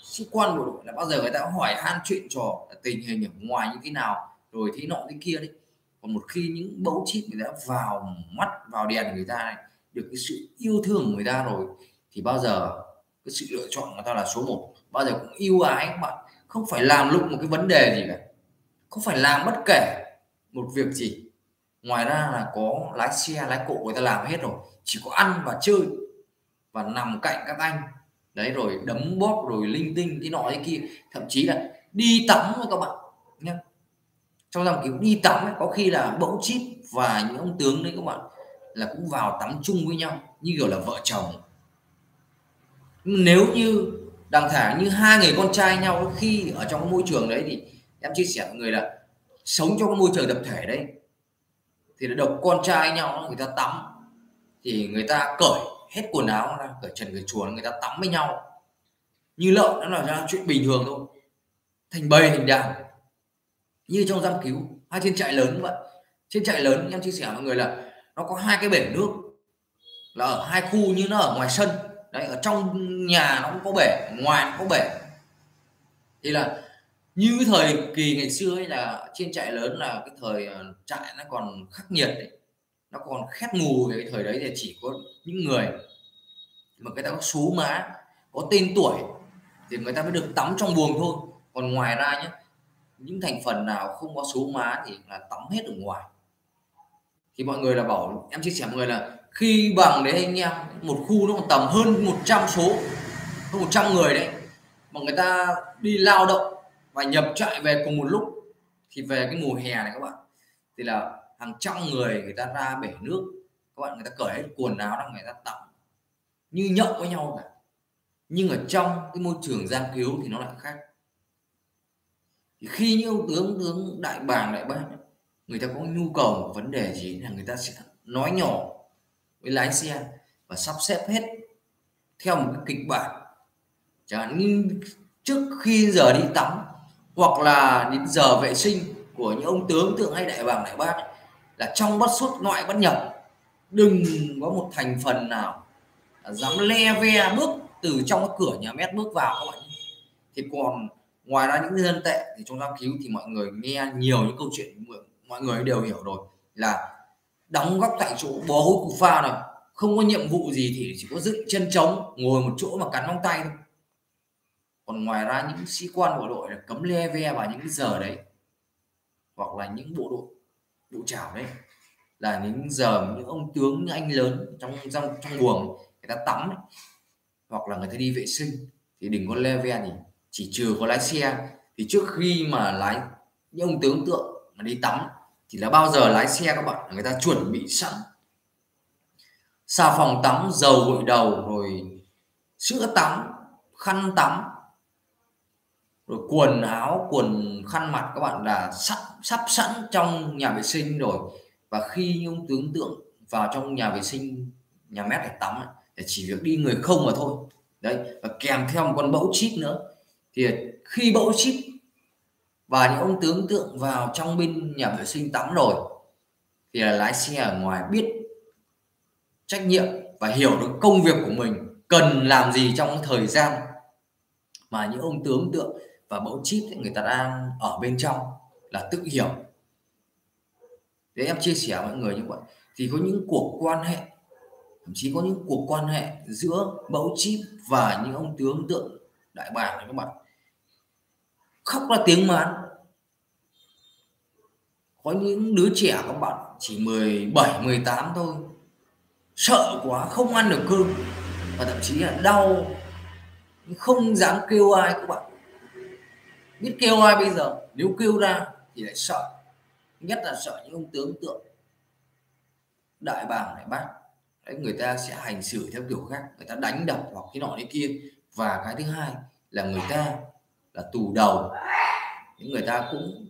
sĩ quan bộ đội là bao giờ người ta hỏi han chuyện trò tình hình ở ngoài như thế nào, rồi thế nọ thế kia đấy còn một khi những bấu chít người ta vào mắt, vào đèn người ta này, được cái sự yêu thương của người ta rồi, thì bao giờ cái sự lựa chọn người ta là số 1 bao giờ cũng yêu ái các bạn. Không phải làm lụng một cái vấn đề gì cả. Không phải làm bất kể một việc gì? Ngoài ra là có lái xe lái cộ người ta làm hết rồi. Chỉ có ăn và chơi và nằm cạnh các anh. Đấy rồi đấm bóp rồi linh tinh cái nọ cái kia. Thậm chí là đi tắm với các bạn nhé trong dòng kiểu đi tắm ấy, có khi là bỗng chít và những ông tướng đấy các bạn là cũng vào tắm chung với nhau như kiểu là vợ chồng. Nếu như đằng thả như hai người con trai nhau khi ở trong môi trường đấy thì em chia sẻ với người là sống trong cái môi trường tập thể đấy, thì là độc con trai nhau người ta tắm, thì người ta cởi hết quần áo ra, cởi trần, cởi chuồn người ta tắm với nhau. Như lợn, nó là chuyện bình thường thôi. Thành bầy, thành đàn. Như trong giam cứu hay trên trại lớn vậy. Trên trại lớn, em chia sẻ với mọi người là nó có hai cái bể nước, là ở hai khu như nó ở ngoài sân. Đấy, ở trong nhà nó cũng có bể, ngoài nó có bể. Thì là như thời kỳ ngày xưa ấy là trên trại lớn là cái thời ờ, trại nó còn khắc nghiệt đấy nó còn khét mù cái thời đấy thì chỉ có những người mà người ta có số má, có tên tuổi thì người ta mới được tắm trong buồng thôi. Còn ngoài ra nhé những thành phần nào không có số má thì là tắm hết ở ngoài. Thì mọi người là bảo em chia sẻ mọi người là khi bằng đấy anh em, một khu nó còn tầm hơn 100 số, hơn 100 người đấy, mà người ta đi lao động và nhập trại về cùng một lúc, thì về cái mùa hè này các bạn. Thì là hàng trăm người người ta ra bể nước. Các bạn người ta cởi hết quần áo ra, người ta tắm. Như nhậu với nhau cả. Nhưng ở trong cái môi trường gian cứu thì nó lại khác. Thì khi những ông tướng tướng đại bàng, đại bác người ta có nhu cầu một vấn đề gì là người ta sẽ nói nhỏ với lái xe và sắp xếp hết theo một cái kịch bản. Chẳng hạn như trước khi giờ đi tắm hoặc là đến giờ vệ sinh của những ông tướng, tượng hay đại bàng, đại bác là trong bất xuất ngoại bất nhập. Đừng có một thành phần nào dám le ve bước từ trong cái cửa nhà mét bước vào các bạn thì còn ngoài ra những dân tệ thì trong giam cứu thì mọi người nghe nhiều những câu chuyện, mọi người đều hiểu rồi, là đóng góc tại chỗ bó hối cục pha này, không có nhiệm vụ gì thì chỉ có dựng chân trống, ngồi một chỗ mà cắn móng tay thôi còn ngoài ra những sĩ quan bộ đội là cấm le ve vào những cái giờ đấy. Hoặc là những bộ đội, bộ trảo đấy. Là những giờ những ông tướng, những anh lớn trong trong trong buồng người ta tắm ấy. hoặc là người ta đi vệ sinh. Thì đừng có le ve gì chỉ trừ có lái xe. Thì trước khi mà lái, những ông tướng tượng mà đi tắm, thì là bao giờ lái xe các bạn? Người ta chuẩn bị sẵn. Xà phòng tắm, dầu gội đầu, rồi sữa tắm, khăn tắm rồi quần áo, quần khăn mặt các bạn là sắp sắp sẵn trong nhà vệ sinh rồi. Và khi ông tướng tượng vào trong nhà vệ sinh, nhà mét để tắm để chỉ việc đi người không mà thôi. Đấy, và kèm theo một con bẫu chít nữa. Thì khi bẫu chít và những ông tướng tượng vào trong bên nhà vệ sinh tắm rồi, thì là lái xe ở ngoài biết trách nhiệm và hiểu được công việc của mình, cần làm gì trong thời gian mà những ông tướng tượng và mẫu chip thì người ta đang ở bên trong là tự hiểu. Để em chia sẻ với mọi người như vậy. Thì có những cuộc quan hệ, thậm chí có những cuộc quan hệ giữa mẫu chip và những ông tướng tượng đại bàng này các bạn. Khóc là tiếng mán. Có những đứa trẻ các bạn, chỉ 17 18 thôi, sợ quá, không ăn được cơm. Và thậm chí là đau không dám kêu ai các bạn biết kêu ai bây giờ? Nếu kêu ra thì lại sợ. Nhất là sợ những ông tướng tượng đại bàng, đại bác. Đấy, người ta sẽ hành xử theo kiểu khác. Người ta đánh đập hoặc cái nọ cái kia. Và cái thứ hai là người ta là tù đầu. Những người ta cũng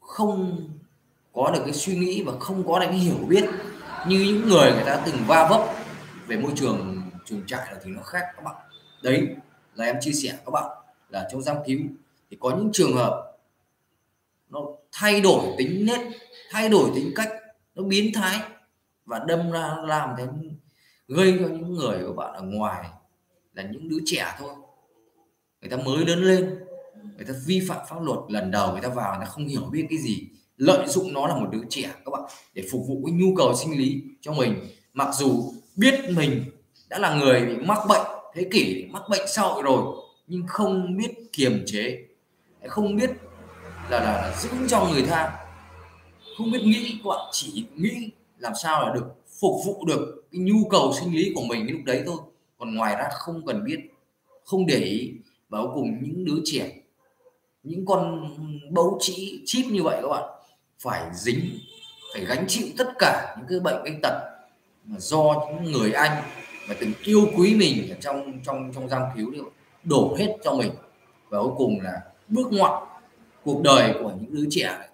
không có được cái suy nghĩ và không có được cái hiểu biết như những người người ta từng va vấp về môi trường chuồng trại là thì nó khác các bạn. Đấy, là em chia sẻ các bạn là trong giam cứu thì có những trường hợp nó thay đổi tính nết thay đổi tính cách, nó biến thái và đâm ra làm thế gây cho những người của bạn ở ngoài là những đứa trẻ thôi. Người ta mới lớn lên, người ta vi phạm pháp luật lần đầu, người ta vào người ta không hiểu biết cái gì, lợi dụng nó là một đứa trẻ các bạn, để phục vụ cái nhu cầu sinh lý cho mình. Mặc dù biết mình đã là người bị mắc bệnh thế kỷ, mắc bệnh xã hội rồi nhưng không biết kiềm chế không biết là, là, là giữ cho người ta không biết nghĩ các bạn chỉ nghĩ làm sao là được phục vụ được cái nhu cầu sinh lý của mình lúc đấy thôi. Còn ngoài ra không cần biết không để ý. Và cuối cùng những đứa trẻ những con bấu trĩ chip như vậy các bạn phải dính phải gánh chịu tất cả những cái bệnh cái tật mà do những người anh mà từng yêu quý mình ở trong trong trong giam cứu đổ hết cho mình. Và cuối cùng là bước ngoặt cuộc đời của những đứa trẻ. Này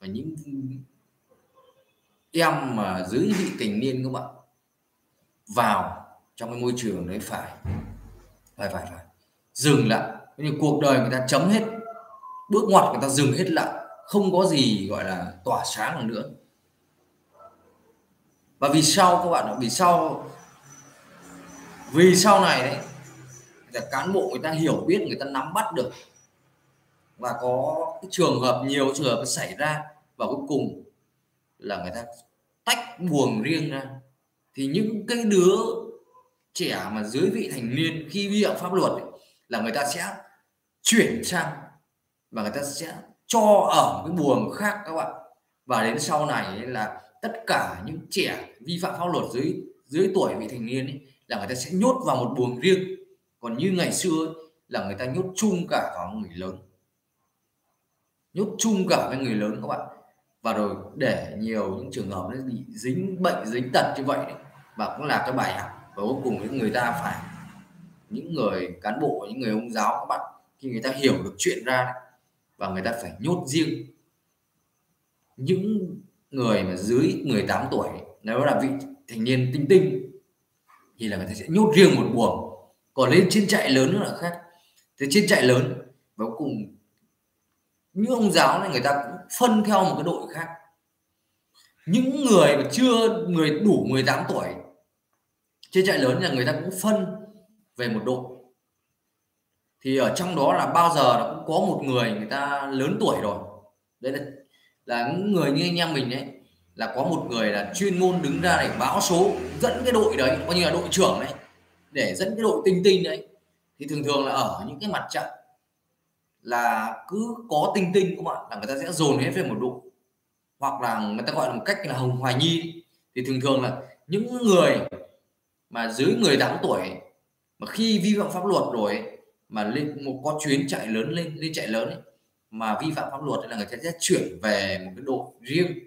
và những em mà dưới vị thành niên các bạn, vào trong cái môi trường đấy phải phải phải phải dừng lại. Như cuộc đời người ta chấm hết, bước ngoặt người ta dừng hết lại, không có gì gọi là tỏa sáng nữa. Và vì sao các bạn ạ? Vì sao, vì sau này đấy cán bộ người ta hiểu biết người ta nắm bắt được. Và có cái trường hợp nhiều trường hợp xảy ra và cuối cùng là người ta tách buồng riêng ra. Thì những cái đứa trẻ mà dưới vị thành niên khi vi phạm pháp luật ấy, là người ta sẽ chuyển sang và người ta sẽ cho ở cái buồng khác các bạn. Và đến sau này ấy là tất cả những trẻ vi phạm pháp luật dưới dưới tuổi vị thành niên ấy, là người ta sẽ nhốt vào một buồng riêng còn như ngày xưa ấy, là người ta nhốt chung cả vào người lớn. Nhốt chung cả với người lớn các bạn. Và rồi để nhiều những trường hợp nó bị dính bệnh dính tật như vậy đấy. và cũng là cái bài học. Và cuối cùng những người ta phải những người cán bộ những người ông giáo các bạn khi người ta hiểu được chuyện ra và người ta phải nhốt riêng. Những người mà dưới 18 tuổi nếu là vị thành niên tinh tinh thì là người ta sẽ nhốt riêng một buồng còn lên trên trại lớn nữa là khác. Thế trên trại lớn, và cùng những ông giáo này, người ta cũng phân theo một cái đội khác. Những người mà chưa, người đủ 18 tuổi, trên trại lớn là người ta cũng phân về một đội. Thì ở trong đó là bao giờ là cũng có một người người ta lớn tuổi rồi. Đấy là là những người như anh em mình đấy là có một người là chuyên môn đứng ra để báo số, dẫn cái đội đấy, coi như là đội trưởng đấy để dẫn cái đội tinh tinh đấy thì thường thường là ở những cái mặt trận là cứ có tinh tinh các bạn là người ta sẽ dồn hết về một đội hoặc là người ta gọi là một cách là hồng hoài nhi. Thì thường thường là những người mà dưới 18 tuổi mà khi vi phạm pháp luật rồi mà lên một có chuyến chạy lớn lên lên chạy lớn ấy, mà vi phạm pháp luật là người ta sẽ chuyển về một cái đội riêng.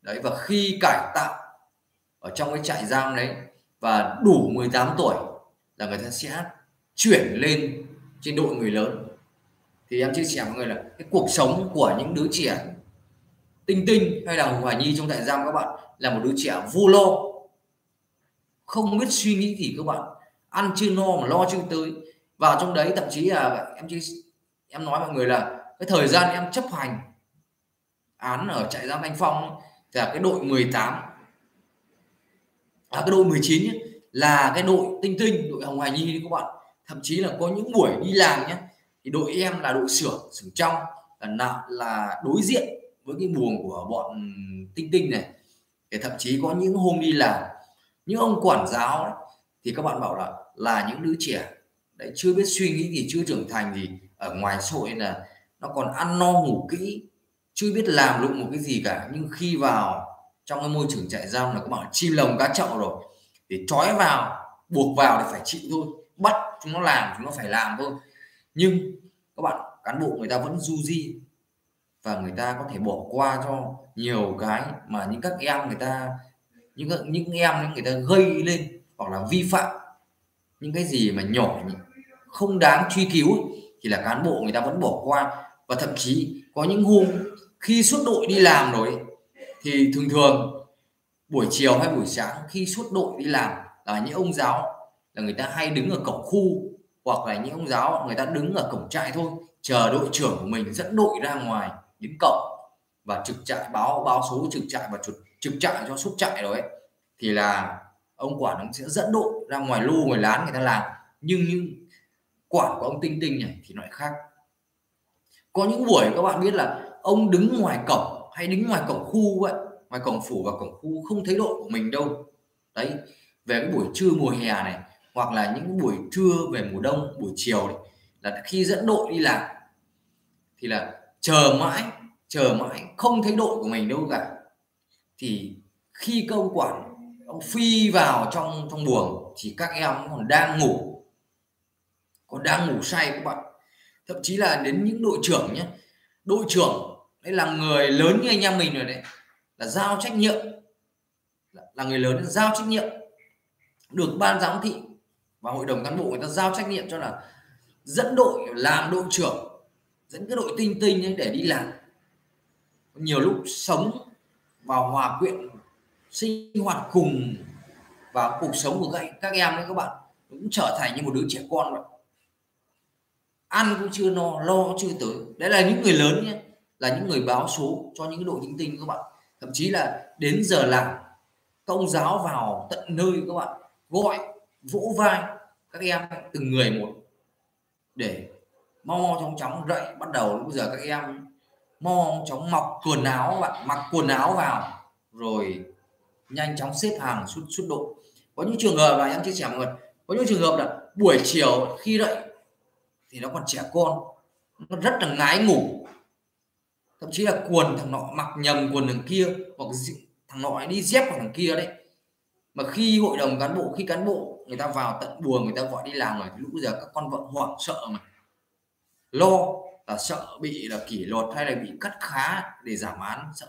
Đấy và khi cải tạo ở trong cái trại giam đấy và đủ 18 tuổi là người ta sẽ chuyển lên trên đội người lớn. Thì em chia sẻ với người là cái cuộc sống của những đứa trẻ tinh tinh hay là hoài nhi trong trại giam các bạn là một đứa trẻ vô lo, không biết suy nghĩ gì các bạn. Ăn chưa no mà lo chưa tới. Vào trong đấy thậm chí là em chia, em nói mọi người là cái thời gian em chấp hành án ở trại giam Thanh Phong là cái đội 18 à, cái đội 19 nhé là cái đội tinh tinh đội Hồng Hoài Nhi các bạn. Thậm chí là có những buổi đi làm nhé thì đội em là đội sửa sửa trong là là đối diện với cái buồng của bọn tinh tinh này. Để thậm chí có những hôm đi làm những ông quản giáo ấy, thì các bạn bảo là là những đứa trẻ đấy chưa biết suy nghĩ gì chưa trưởng thành gì ở ngoài xã hội là nó còn ăn no ngủ kỹ chưa biết làm lụng một cái gì cả. Nhưng khi vào trong cái môi trường trại giam là các bạn chim lồng cá chậu rồi. Để trói vào, buộc vào thì phải chịu thôi. Bắt chúng nó làm, chúng nó phải làm thôi. Nhưng các bạn, cán bộ người ta vẫn du di và người ta có thể bỏ qua cho nhiều cái mà những các em người ta, những những em người ta gây lên hoặc là vi phạm những cái gì mà nhỏ không đáng truy cứu thì là cán bộ người ta vẫn bỏ qua. Và thậm chí có những hôm khi xuất đội đi làm rồi thì thường thường buổi chiều hay buổi sáng khi xuất đội đi làm là những ông giáo là người ta hay đứng ở cổng khu hoặc là những ông giáo người ta đứng ở cổng trại thôi chờ đội trưởng của mình dẫn đội ra ngoài đến cổng và trực trại báo báo số trực trại và trực, trực trại cho xuất trại rồi ấy. Thì là ông quản ông sẽ dẫn đội ra ngoài lu ngoài lán người ta làm. Nhưng những quản của ông tinh tinh này thì lại khác. Có những buổi các bạn biết là ông đứng ngoài cổng hay đứng ngoài cổng khu vậy ngoài cổng phủ và cổng khu không thấy đội của mình đâu. Đấy về cái buổi trưa mùa hè này hoặc là những buổi trưa về mùa đông buổi chiều này, là khi dẫn đội đi làm thì là chờ mãi chờ mãi không thấy đội của mình đâu cả. Thì khi công quản ông phi vào trong trong buồng thì các em còn đang ngủ còn đang ngủ say các bạn. Thậm chí là đến những đội trưởng nhé đội trưởng đấy là người lớn như anh em mình rồi đấy. Là giao trách nhiệm. Là người lớn giao trách nhiệm. Được ban giám thị và hội đồng cán bộ người ta giao trách nhiệm cho là dẫn đội làm đội trưởng dẫn cái đội tinh tinh ấy để đi làm. Nhiều lúc sống vào hòa quyện sinh hoạt cùng vào cuộc sống của các, các em đấy các bạn cũng trở thành như một đứa trẻ con vậy. Ăn cũng chưa no lo chưa tới. Đấy là những người lớn nhé là những người báo số cho những đội chính tinh các bạn. Thậm chí là đến giờ làm công giáo vào tận nơi các bạn, gọi, vỗ vai các em từng người một để mo chóng chóng dậy. Bắt đầu lúc giờ các em mo chóng mặc quần áo bạn, mặc quần áo vào rồi nhanh chóng xếp hàng xuất xuất độ có những trường hợp là, em chia sẻ mọi người, có những trường hợp là buổi chiều khi dậy thì nó còn trẻ con, nó rất là ngái ngủ thậm chí là quần thằng nọ mặc nhầm quần thằng kia hoặc thằng nọ đi dép của thằng kia đấy. Mà khi hội đồng cán bộ khi cán bộ người ta vào tận buồng người ta gọi đi làm rồi lúc giờ các con vợ hoảng sợ mà. Lo là sợ bị là kỷ luật hay là bị cắt khá để giảm án sợ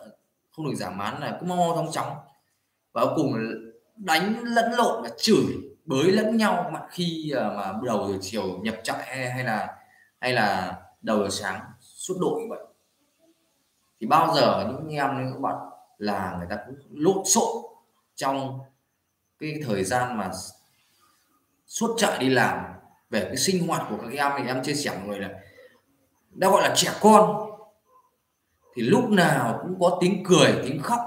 không được giảm án là cứ mo trong chóng. Và cuối cùng đánh lẫn lộn và chửi bới lẫn nhau mà khi à, mà đầu giờ chiều nhập trại hay, hay là hay là đầu giờ sáng suốt đội như vậy thì bao giờ những em các bạn là người ta cũng lộn xộn trong cái thời gian mà suốt chạy đi làm về cái sinh hoạt của các em. Thì em chia sẻ mọi người là đã gọi là trẻ con. Thì lúc nào cũng có tiếng cười, tiếng khóc.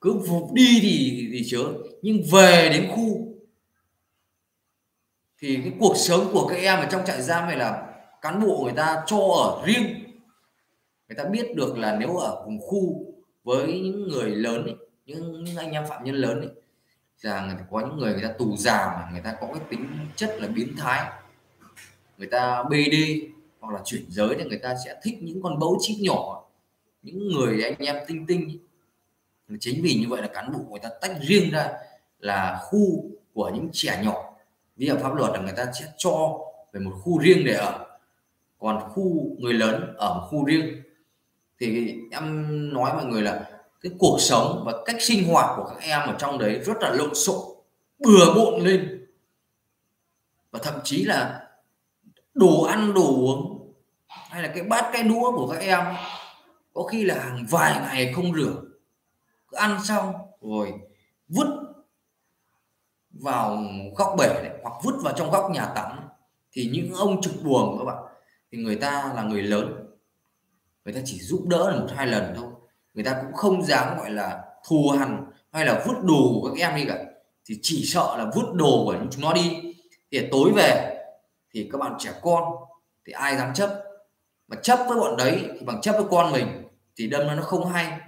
Cứ đi thì thì chớ. Nhưng về đến khu, thì cái cuộc sống của các em ở trong trại giam này là cán bộ người ta cho ở riêng người ta biết được là nếu ở cùng khu với những người lớn ấy, những, những anh em phạm nhân lớn ấy, là có những người người ta tù già mà người ta có cái tính chất là biến thái. Người ta bê đi hoặc là chuyển giới thì người ta sẽ thích những con bấu chít nhỏ những người anh em tinh tinh chính vì như vậy là cán bộ người ta tách riêng ra là khu của những trẻ nhỏ. Vi phạm pháp luật là người ta sẽ cho về một khu riêng để ở còn khu người lớn ở một khu riêng thì em nói mọi người là cái cuộc sống và cách sinh hoạt của các em ở trong đấy rất là lộn xộn bừa bộn lên. Và thậm chí là đồ ăn đồ uống hay là cái bát cái đũa của các em có khi là hàng vài ngày không rửa cứ ăn xong rồi vứt vào góc bể này, hoặc vứt vào trong góc nhà tắm. Thì những ông trực buồng các bạn thì người ta là người lớn người ta chỉ giúp đỡ là một hai lần thôi. Người ta cũng không dám gọi là thù hằn hay là vứt đồ của các em đi cả. Thì chỉ sợ là vứt đồ của chúng nó đi. Thì tối về, thì các bạn trẻ con, thì ai dám chấp? Mà chấp với bọn đấy thì bằng chấp với con mình thì đâm nó không hay.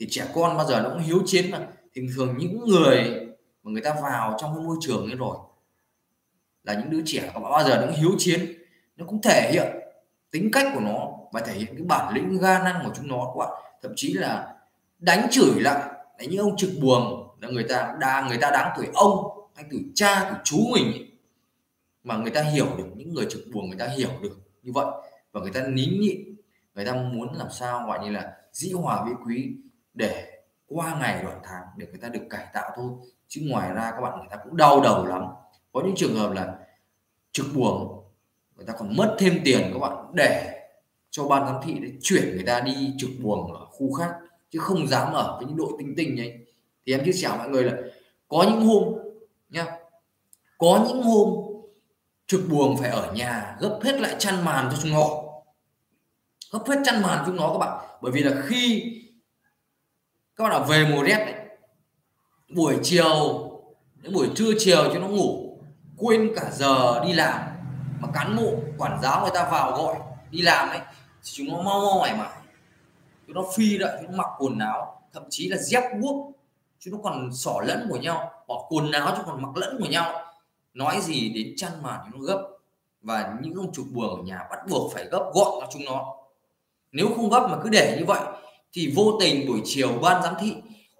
Thì trẻ con bao giờ nó cũng hiếu chiến mà. Thường thường những người mà người ta vào trong cái môi trường ấy rồi là những đứa trẻ bao giờ nó cũng hiếu chiến. Nó cũng thể hiện tính cách của nó và thể hiện cái bản lĩnh ga năng của chúng nó các bạn thậm chí là đánh chửi lại. Đấy, những ông trực buồng là người ta đa người ta đáng tuổi ông hay tuổi cha, tuổi chú mình ấy. mà người ta hiểu được, những người trực buồng người ta hiểu được như vậy. Và người ta nín nhịn người ta muốn làm sao gọi như là dĩ hòa vi quý để qua ngày đoạn tháng để người ta được cải tạo thôi. Chứ ngoài ra các bạn người ta cũng đau đầu lắm. Có những trường hợp là trực buồng người ta còn mất thêm tiền các bạn, để cho ban giám thị để chuyển người ta đi trực buồng ở khu khác, chứ không dám ở với những đội tinh tinh ấy. Thì em chia sẻ mọi người là, có những hôm nha có những hôm trực buồng phải ở nhà, gấp hết lại chăn màn cho chúng nó. Gấp hết chăn màn cho chúng nó các bạn. Bởi vì là khi các bạn là về mùa rét đấy buổi chiều, đến buổi trưa chiều cho nó ngủ, quên cả giờ đi làm, mà cán bộ, quản giáo người ta vào gọi, đi làm ấy thì chúng nó mau mau mải mải chúng nó phi đợi, chúng nó mặc quần áo, thậm chí là dép guốc. Chúng nó còn xỏ lẫn của nhau, bỏ quần áo chúng còn mặc lẫn của nhau. Nói gì đến chăn màn chúng nó gấp. Và những ông chụp buồng ở nhà bắt buộc phải gấp gọn cho chúng nó. Nếu không gấp mà cứ để như vậy, thì vô tình buổi chiều ban giám thị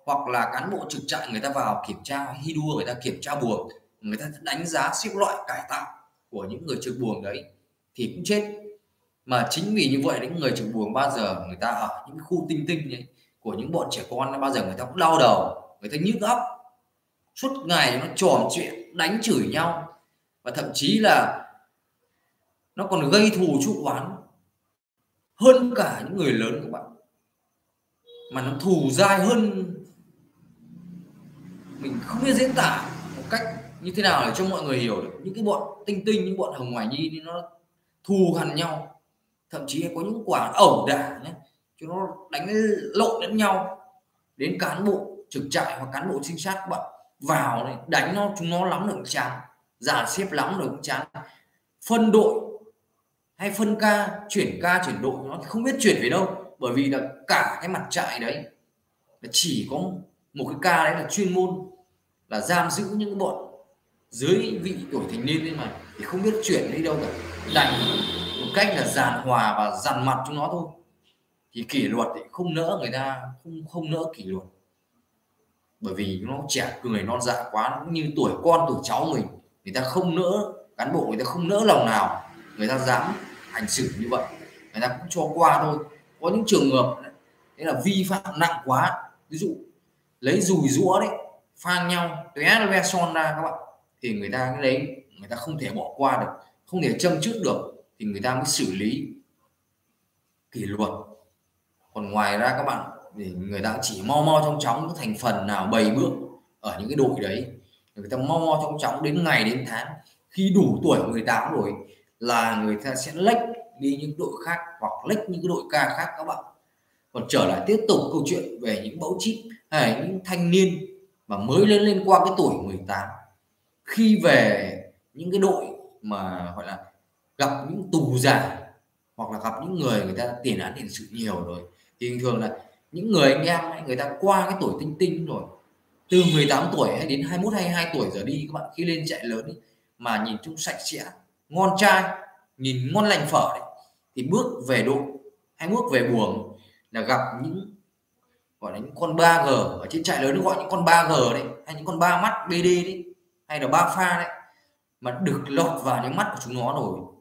hoặc là cán bộ trực trại người ta vào kiểm tra hy đua, người ta kiểm tra buồng, người ta đánh giá xếp loại cải tạo của những người trực buồng đấy thì cũng chết mà chính vì như vậy những người chủ buồng bao giờ người ta ở những khu tinh tinh ấy, của những bọn trẻ con bao giờ người ta cũng đau đầu người ta nhức óc. Suốt ngày nó tròn chuyện đánh chửi nhau. Và thậm chí là nó còn gây thù chuốc oán hơn cả những người lớn các bạn. Mà nó thù dai hơn mình không biết diễn tả một cách như thế nào để cho mọi người hiểu được. Những cái bọn tinh tinh những bọn hồng ngoại nhi thì nó thù hằn nhau thậm chí có những quả ẩu đả nhé cho nó đánh lộn lẫn nhau, đến cán bộ trực trại hoặc cán bộ trinh sát các bạn vào này, đánh nó, chúng nó lắm được chán, giả xếp lắm được chán. Phân đội hay phân ca, chuyển ca, chuyển đội nó thì không biết chuyển về đâu, bởi vì là cả cái mặt trại đấy là chỉ có một cái ca đấy là chuyên môn là giam giữ những bọn dưới vị tuổi thành niên ấy mà, thì không biết chuyển đi đâu cả. Đành cách là giàn hòa và dằn mặt chúng nó thôi. Thì kỷ luật thì không nỡ người ta, không không nỡ kỷ luật. Bởi vì nó trẻ người non dạ quá cũng như tuổi con, tuổi cháu mình. Người ta không nỡ, cán bộ người ta không nỡ lòng nào. Người ta dám hành xử như vậy. Người ta cũng cho qua thôi. Có những trường hợp, đấy là vi phạm nặng quá. Ví dụ, lấy dùi rũa đấy, phang nhau tóe ve son ra các bạn. Thì người ta cái đấy người ta không thể bỏ qua được, không thể châm trước được thì người ta mới xử lý kỷ luật. Còn ngoài ra các bạn, thì người ta chỉ mau mau trong chóng cái thành phần nào bày bước ở những cái đội đấy. Người ta mau mau trong chóng đến ngày đến tháng, khi đủ tuổi 18 rồi là người ta sẽ lách đi những đội khác hoặc lách những cái đội ca khác các bạn. Còn trở lại tiếp tục câu chuyện về những mẫu chip hay những thanh niên mà mới lên lên qua cái tuổi 18 khi về những cái đội mà gọi là gặp những tù giả hoặc là gặp những người người ta tiền án tiền sự nhiều rồi thì thường là những người anh em ấy, người ta qua cái tuổi tinh tinh rồi từ 18 tuổi hay đến 21 22 tuổi giờ đi các bạn khi lên chạy lớn ấy, mà nhìn chung sạch sẽ ngon trai nhìn ngon lành phở đấy thì bước về độ hay bước về buồng là gặp những gọi là những con 3G ở trên trại lớn nó gọi những con 3G đấy hay những con ba mắt BD đấy hay là ba pha đấy mà được lọt vào những mắt của chúng nó rồi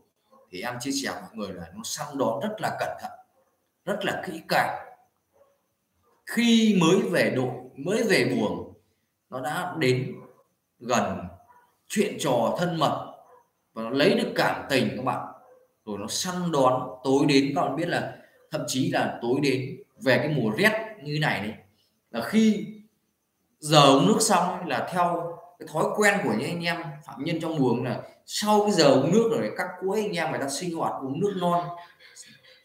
thì em chia sẻ mọi người là nó săn đón rất là cẩn thận, rất là kỹ càng. Khi mới về đội, mới về buồng, nó đã đến gần chuyện trò thân mật và nó lấy được cảm tình các bạn. Rồi nó săn đón tối đến, các bạn biết là thậm chí là tối đến về cái mùa rét như này này là khi giờ uống nước xong là theo cái thói quen của những anh em phạm nhân trong buồng là sau cái giờ uống nước rồi các cuối anh em người ta sinh hoạt uống nước non,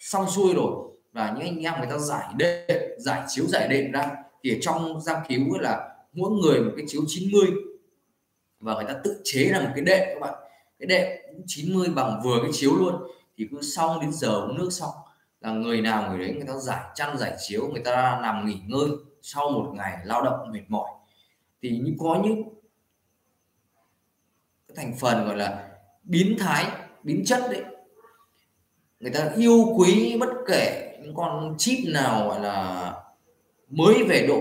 xong xuôi rồi và những anh em người ta giải đệm, giải chiếu giải đệm ra. Thì ở trong giam cứu là mỗi người một cái chiếu 90 và người ta tự chế là một cái đệm các bạn. Cái đệm 90 bằng vừa cái chiếu luôn. Thì cứ xong đến giờ uống nước xong là người nào người đấy người ta giải chăn, giải chiếu, người ta nằm nghỉ ngơi sau một ngày lao động mệt mỏi. Thì có những cái thành phần gọi là biến thái, biến chất đấy. Người ta yêu quý bất kể những con chip nào gọi là mới về độ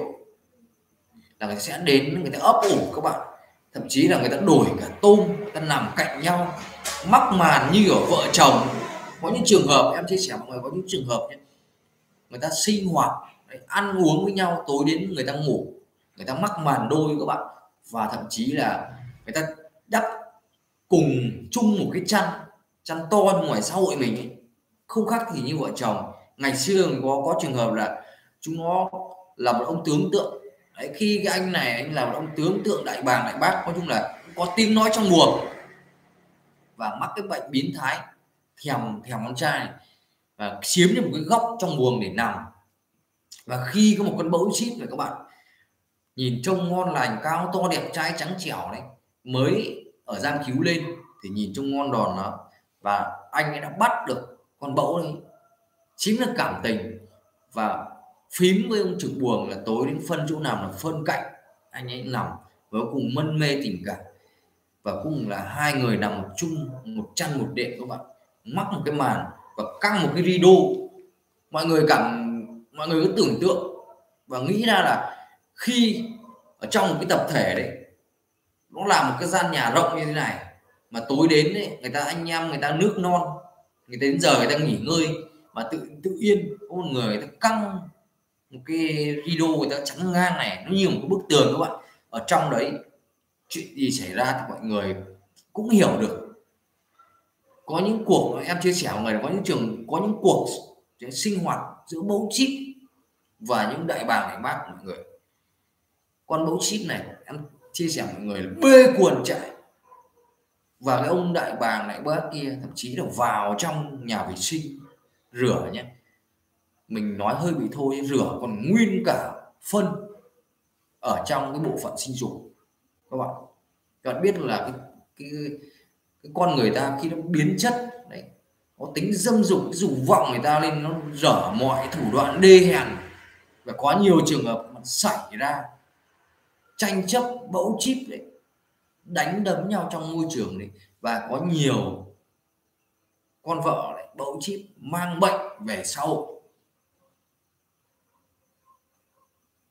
là người ta sẽ đến, người ta ấp ủ các bạn. Thậm chí là người ta đổi cả tôm, người ta nằm cạnh nhau, mắc màn như ở vợ chồng. Có những trường hợp, em chia sẻ mọi người, có những trường hợp nhé, người ta sinh hoạt ăn uống với nhau, tối đến người ta ngủ, người ta mắc màn đôi các bạn. Và thậm chí là người ta đắp cùng chung một cái chăn chăn to ngoài xã hội mình ấy. không khác gì như vợ chồng. Ngày xưa có có trường hợp là chúng nó là một ông tướng tượng. Đấy, khi cái anh này anh là một ông tướng tượng đại bàng đại bác nói chung là có tiếng nói trong buồng và mắc cái bệnh biến thái thèm thèm con trai này. Và chiếm được một cái góc trong buồng để nằm. Và khi có một con bẫu chít này các bạn nhìn trông ngon lành cao to đẹp trai trắng trẻo đấy mới ở giam cứu lên thì nhìn trông ngon đòn nó và anh ấy đã bắt được con bẫu đấy. Chính là cảm tình. Và phím với ông trực buồng là tối đến phân chỗ nào là phân cạnh. Anh ấy nằm và cùng mân mê tình cảm. Và cùng là hai người nằm một chung, một chăn, một đệm các bạn. Mắc một cái màn và căng một cái rido. Mọi người cảm, mọi người cứ tưởng tượng và nghĩ ra là khi ở trong một cái tập thể đấy nó là một cái gian nhà rộng như thế này mà tối đến ấy, người ta anh em người ta nước non người ta đến giờ người ta nghỉ ngơi mà tự tự yên. Có một người người ta căng một cái video người ta chắn ngang này nó như một cái bức tường các bạn. Ở trong đấy chuyện gì xảy ra thì mọi người cũng hiểu được. Có những cuộc em chia sẻ mọi người có những trường có những cuộc sinh hoạt giữa bấu chip và những đại bàng đại bác mọi người. Con bấu chip này em chia sẻ mọi người là bê cuồn chạy. Và cái ông đại bàng đại bác kia thậm chí là vào trong nhà vệ sinh rửa nhé. Mình nói hơi bị thôi rửa còn nguyên cả phân ở trong cái bộ phận sinh dục các bạn. Các bạn biết là cái, cái, cái con người ta khi nó biến chất đấy có tính dâm dục cái dục vọng người ta lên nó dở mọi thủ đoạn đê hèn. Và có nhiều trường hợp xảy ra tranh chấp bẫu chip đấy đánh đấm nhau trong môi trường đấy. Và có nhiều con vợ đấy bẫu chip mang bệnh về sau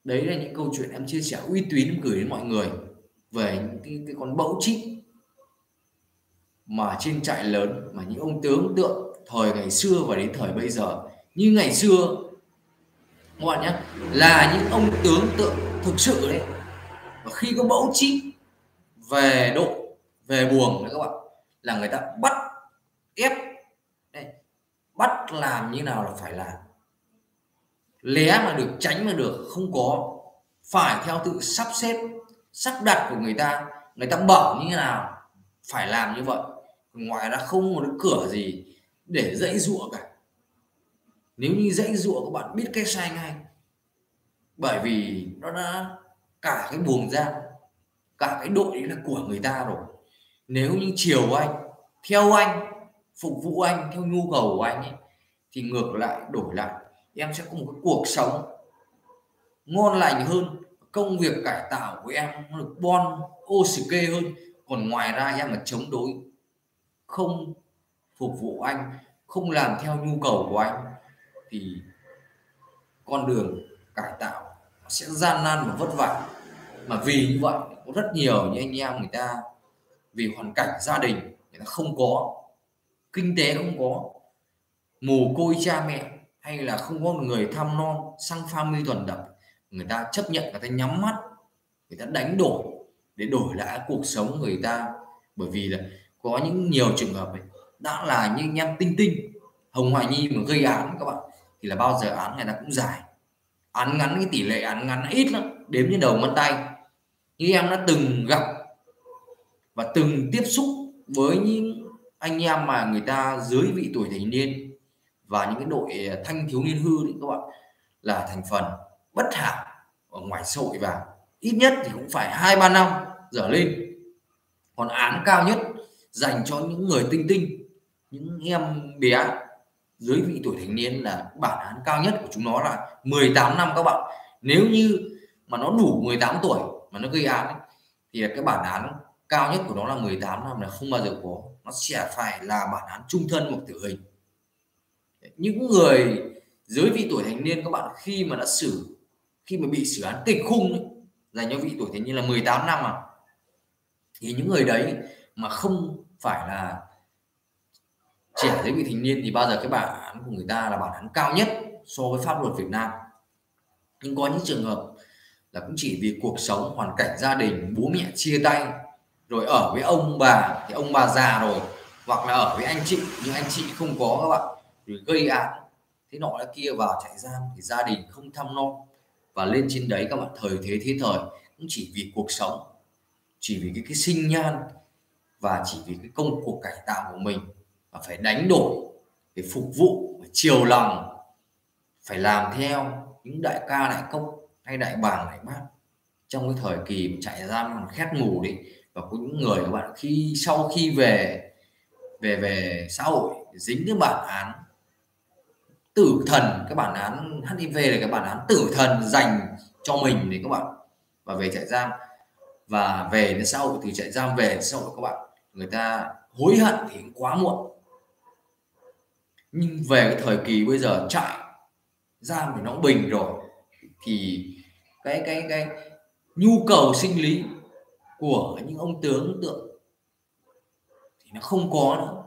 đấy là những câu chuyện em chia sẻ uy tín gửi đến mọi người về những cái, cái con bẫu chip mà trên trại lớn mà những ông tướng tượng thời ngày xưa và đến thời bây giờ. Như ngày xưa các bạn nhé là những ông tướng tượng thực sự đấy và khi có bẫu chip về độ về buồng đấy các bạn là người ta bắt ép. Đây, bắt làm như nào là phải làm. Lé mà được tránh mà được không có. Phải theo tự sắp xếp sắp đặt của người ta. Người ta bảo như thế nào phải làm như vậy. Ngoài ra không có cửa gì để dãy dụa cả. Nếu như dãy dụa các bạn biết cái sai ngay. Bởi vì nó đã cả cái buồng giam cả cái đội là của người ta rồi. Nếu như chiều anh theo anh phục vụ anh theo nhu cầu của anh ấy, thì ngược lại đổi lại. Em sẽ có một cái cuộc sống ngon lành hơn công việc cải tạo của em nó được bon ô kê hơn. Còn ngoài ra em là chống đối không phục vụ anh không làm theo nhu cầu của anh thì con đường cải tạo sẽ gian nan và vất vả mà vì như vậy có rất nhiều những anh em người ta vì hoàn cảnh gia đình người ta không có kinh tế không có mồ côi cha mẹ hay là không có người thăm non sang family tuần đập người ta chấp nhận người ta nhắm mắt người ta đánh đổi để đổi lại cuộc sống người ta. Bởi vì là có những nhiều trường hợp ấy, đã là như anh em tinh tinh hồng hoài nhi mà gây án các bạn thì là bao giờ án người ta cũng dài án ngắn cái tỷ lệ án ngắn ít lắm đếm như đầu ngón tay như em đã từng gặp và từng tiếp xúc với những anh em mà người ta dưới vị tuổi thành niên và những cái đội à, thanh thiếu niên hư đấy các bạn, là thành phần bất hảo ở ngoài xã hội vào ít nhất thì cũng phải hai, ba năm trở lên. Còn án cao nhất dành cho những người tinh tinh, những em bé dưới vị tuổi thành niên là bản án cao nhất của chúng nó là 18 năm các bạn. Nếu như mà nó đủ 18 tuổi mà nó gây án ấy, thì là cái bản án cao nhất của nó là 18 năm là không bao giờ có. Nó sẽ phải là bản án trung thân hoặc tử hình. Những người dưới vị tuổi thành niên các bạn khi mà đã xử khi mà bị xử án kịch khung ấy, dành cho vị tuổi thành niên là 18 năm à thì những người đấy mà không phải là trẻ dưới vị thành niên thì bao giờ cái bản án của người ta là bản án cao nhất so với pháp luật Việt Nam. Nhưng có những trường hợp là cũng chỉ vì cuộc sống, hoàn cảnh gia đình, bố mẹ chia tay. Rồi ở với ông bà thì ông bà già rồi, hoặc là ở với anh chị, nhưng anh chị không có các bạn. Rồi gây án. Thế nọ đã kia vào trại giam thì gia đình không thăm non và lên trên đấy các bạn, thời thế thế thời, cũng chỉ vì cuộc sống, chỉ vì cái cái sinh nhan, và chỉ vì cái công cuộc cải tạo của mình. Mà phải đánh đổi để phục vụ, phải chiều lòng, phải làm theo những đại ca đại công hay đại bàng, đại bác. Trong cái thời kỳ chạy giam còn khét mù đi, và có những người các bạn khi, sau khi về về về xã hội, dính cái bản án tử thần, cái bản án HIV là cái bản án tử thần dành cho mình đấy các bạn, và về trại giam. Và về đến xã hội, từ trại giam về xã hội các bạn, người ta hối hận thì quá muộn. Nhưng về cái thời kỳ bây giờ, trại giam thì nó bình rồi thì cái cái cái nhu cầu sinh lý của những ông tướng tượng thì nó không có nữa.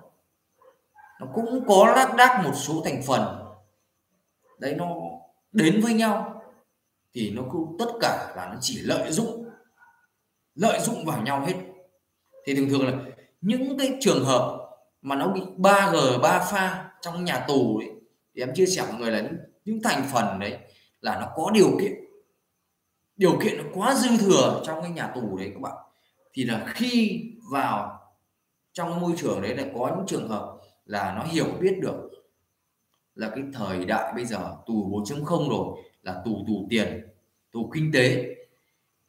Nó cũng có lác đác một số thành phần. Đấy nó đến với nhau thì nó cũng tất cả là nó chỉ lợi dụng lợi dụng vào nhau hết. Thì thường thường là những cái trường hợp mà nó bị 3G 3 pha trong nhà tù ấy, thì em chia sẻ mọi người là những, những thành phần đấy là nó có điều kiện. Điều kiện nó quá dư thừa trong cái nhà tù đấy các bạn. Thì là khi vào trong môi trường đấy là có những trường hợp là nó hiểu biết được là cái thời đại bây giờ tù 4.0 rồi là tù tù tiền tù kinh tế.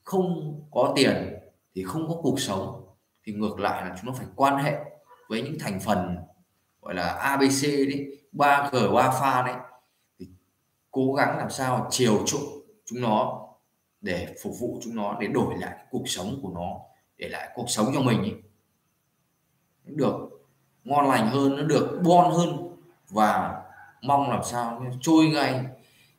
Không có tiền thì không có cuộc sống thì ngược lại là chúng nó phải quan hệ với những thành phần gọi là ABC đấy, 3G 3 pha đấy cố gắng làm sao chiều chuộng chúng nó để phục vụ chúng nó, để đổi lại cuộc sống của nó, để lại cuộc sống cho mình ấy. được ngon lành hơn, nó được bon hơn và mong làm sao trôi ngay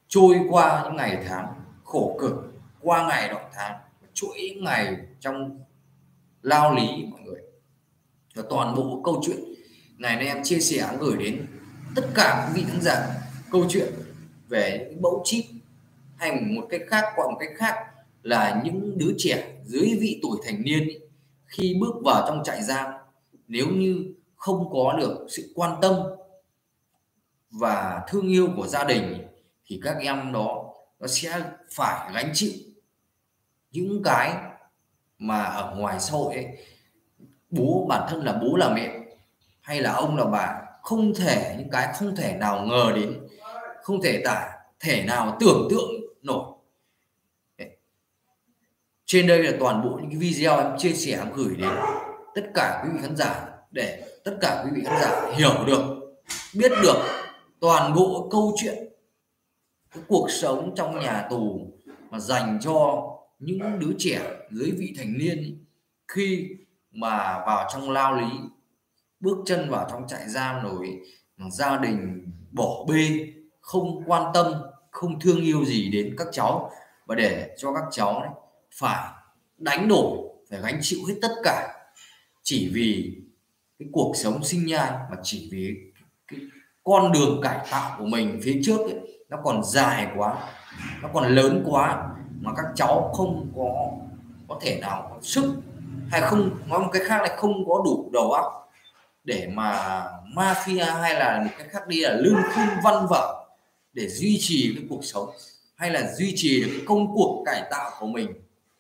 trôi qua những ngày tháng khổ cực, qua ngày đoạn tháng, chuỗi ngày trong lao lý mọi người và toàn bộ câu chuyện ngày nay em chia sẻ gửi đến tất cả quý vị khán giả câu chuyện về những mẫu chip hay một cách khác qua một cách khác là những đứa trẻ dưới vị tuổi thành niên khi bước vào trong trại giam nếu như không có được sự quan tâm và thương yêu của gia đình thì các em đó nó sẽ phải gánh chịu những cái mà ở ngoài xã hội ấy, bố bản thân là bố là mẹ hay là ông là bà không thể những cái không thể nào ngờ đến không thể tả, thể nào tưởng tượng nổi. Trên đây là toàn bộ những cái video em chia sẻ, em gửi đến tất cả quý vị khán giả để tất cả quý vị khán giả hiểu được, biết được toàn bộ câu chuyện, cái cuộc sống trong nhà tù mà dành cho những đứa trẻ dưới vị thành niên khi mà vào trong lao lý, bước chân vào trong trại giam rồi gia đình bỏ bê không quan tâm không thương yêu gì đến các cháu và để cho các cháu ấy phải đánh đổi phải gánh chịu hết tất cả. Chỉ vì cái cuộc sống sinh nhai mà chỉ vì cái con đường cải tạo của mình phía trước ấy, nó còn dài quá nó còn lớn quá mà các cháu không có có thể nào có sức hay không nói một cái khác là không có đủ đầu óc để mà mafia hay là một cái khác đi là lương khinh văn vở để duy trì cái cuộc sống, hay là duy trì được cái công cuộc cải tạo của mình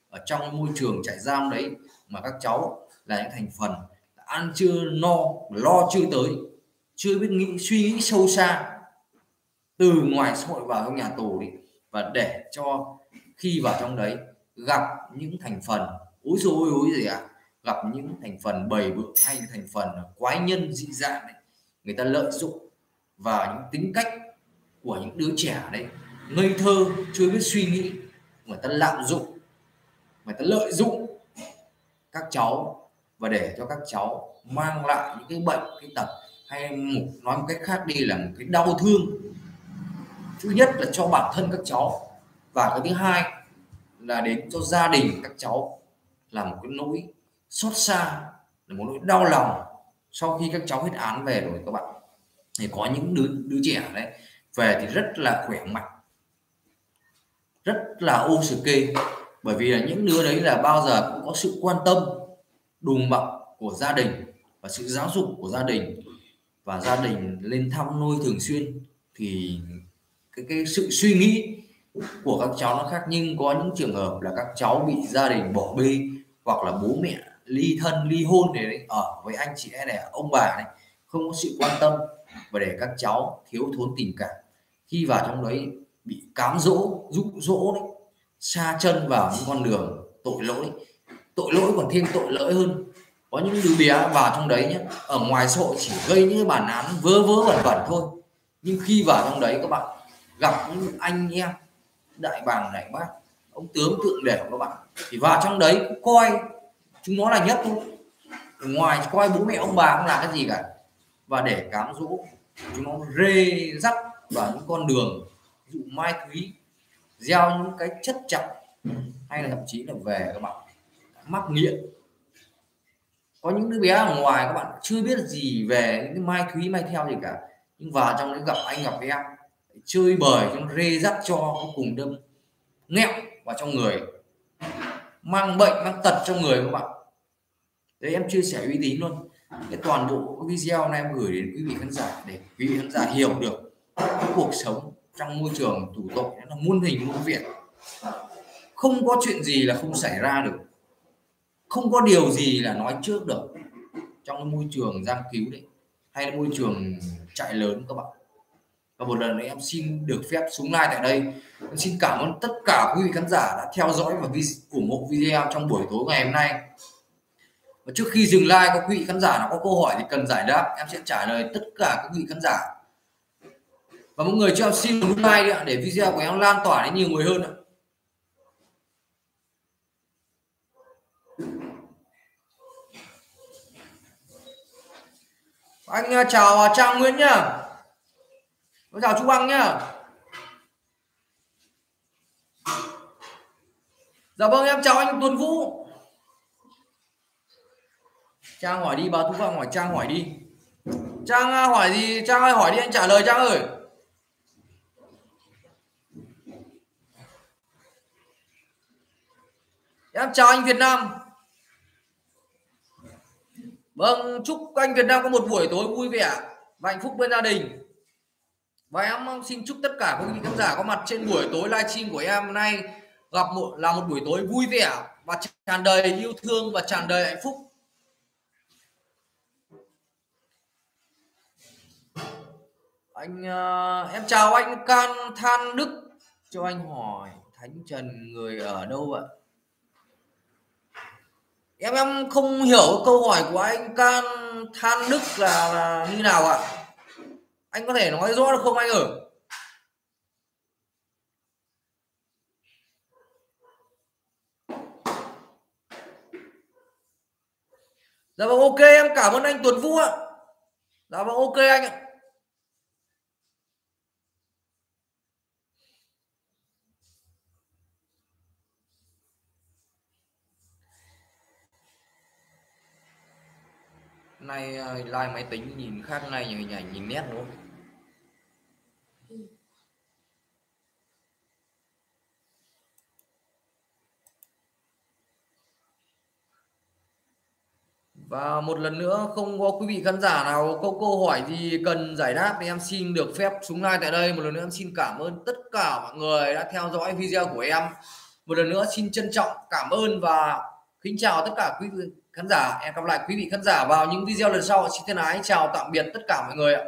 ở trong môi trường trại giam đấy mà các cháu là những thành phần ăn chưa no, lo chưa tới, chưa biết nghĩ, suy nghĩ sâu xa từ ngoài xã hội vào trong nhà tù đi. Và để cho khi vào trong đấy gặp những thành phần úi dối úi gì à gặp những thành phần bầy bự hay thành phần quái nhân dị dạng này, người ta lợi dụng vào những tính cách của những đứa trẻ đấy ngây thơ, chưa biết suy nghĩ người ta lạm dụng người ta lợi dụng các cháu và để cho các cháu mang lại những cái bệnh, cái tật hay một, nói một cách khác đi là một cái đau thương. Thứ nhất là cho bản thân các cháu và cái thứ hai là đến cho gia đình các cháu là một cái nỗi xót xa, là một nỗi đau lòng sau khi các cháu hết án về rồi các bạn. Thì có những đứa đứa trẻ đấy về thì rất là khỏe mạnh. Rất là ô sờ kê bởi vì là những đứa đấy là bao giờ cũng có sự quan tâm đùm bọc của gia đình và sự giáo dục của gia đình. Và gia đình lên thăm nuôi thường xuyên thì cái, cái sự suy nghĩ của các cháu nó khác. Nhưng có những trường hợp là các cháu bị gia đình bỏ bê hoặc là bố mẹ ly thân ly hôn để ở với anh chị em này ông bà này không có sự quan tâm. Và để các cháu thiếu thốn tình cảm khi vào trong đấy bị cám dỗ, dụ dỗ đấy, xa chân vào những con đường tội lỗi. Tội lỗi còn thêm tội lỗi hơn. Có những đứa bé vào trong đấy nhé ở ngoài xã hội chỉ gây những bản án vớ vớ vẩn vẩn thôi. Nhưng khi vào trong đấy các bạn gặp những anh em, đại bàng, đại bác, ông tướng, tượng để các bạn, thì vào trong đấy coi, chúng nó là nhất thôi. Ngoài coi bố mẹ, ông bà không là cái gì cả. Và để cám dỗ, chúng nó rê rắc vào những con đường dụ mai thúy, gieo những cái chất chặt hay là thậm chí là về các bạn, mắc nghiện. Có những đứa bé ở ngoài các bạn chưa biết gì về những cái mai thúy, mai theo gì cả. Nhưng vào trong đấy gặp anh gặp em, chơi bời trong rê dắt cho có cùng đâm nghẹo vào trong người. Mang bệnh, mang tật trong người các bạn. Đấy, em chia sẻ uy tín luôn. Cái toàn bộ video này em gửi đến quý vị khán giả để quý vị khán giả hiểu được cái cuộc sống trong môi trường tù tội nó là muôn hình muôn việc. Không có chuyện gì là không xảy ra được. Không có điều gì là nói trước được. Trong cái môi trường giam cứu đấy, hay là môi trường trại lớn các bạn. Và một lần nữa em xin được phép xuống like tại đây. Em xin cảm ơn tất cả quý vị khán giả đã theo dõi và ủng hộ video trong buổi tối ngày hôm nay. Và trước khi dừng like các quý vị khán giả nào có câu hỏi thì cần giải đáp, em sẽ trả lời tất cả các quý vị khán giả và mọi người cho em xin một like đi ạ, để video của em lan tỏa đến nhiều người hơn ạ. Anh à, chào à, Trang Nguyễn nhá. Chào chú Băng nhá. Dạ vâng em chào anh Tuấn Vũ. Trang hỏi đi, bà Thu Vang hỏi, Trang hỏi đi. Trang à, hỏi gì? Trang ơi, hỏi đi, anh trả lời Trang ơi. Em chào anh Việt Nam. Vâng chúc anh Việt Nam có một buổi tối vui vẻ và hạnh phúc bên gia đình. Và em xin chúc tất cả quý vị khán giả có mặt trên buổi tối livestream của em hôm nay gặp một là một buổi tối vui vẻ và tràn đầy yêu thương và tràn đầy hạnh phúc. Anh uh, em chào anh can than đức. Cho anh hỏi thánh trần người ở đâu ạ? Em em không hiểu câu hỏi của anh can than đức là, là như nào ạ? Anh có thể nói rõ được không anh ơi? Dạ vâng ok em cảm ơn anh Tuấn Vũ ạ. Dạ vâng ok anh ạ. Nay ờ, like máy tính nhìn khác này hình ảnh nhìn nét, đúng không? Và một lần nữa, không có quý vị khán giả nào có câu hỏi gì cần giải đáp thì em xin được phép xuống like tại đây. Một lần nữa em xin cảm ơn tất cả mọi người đã theo dõi video của em. Một lần nữa xin trân trọng, cảm ơn và kính chào tất cả quý vị khán giả. Em gặp lại quý vị khán giả vào những video lần sau. Xin thân ái, chào tạm biệt tất cả mọi người ạ.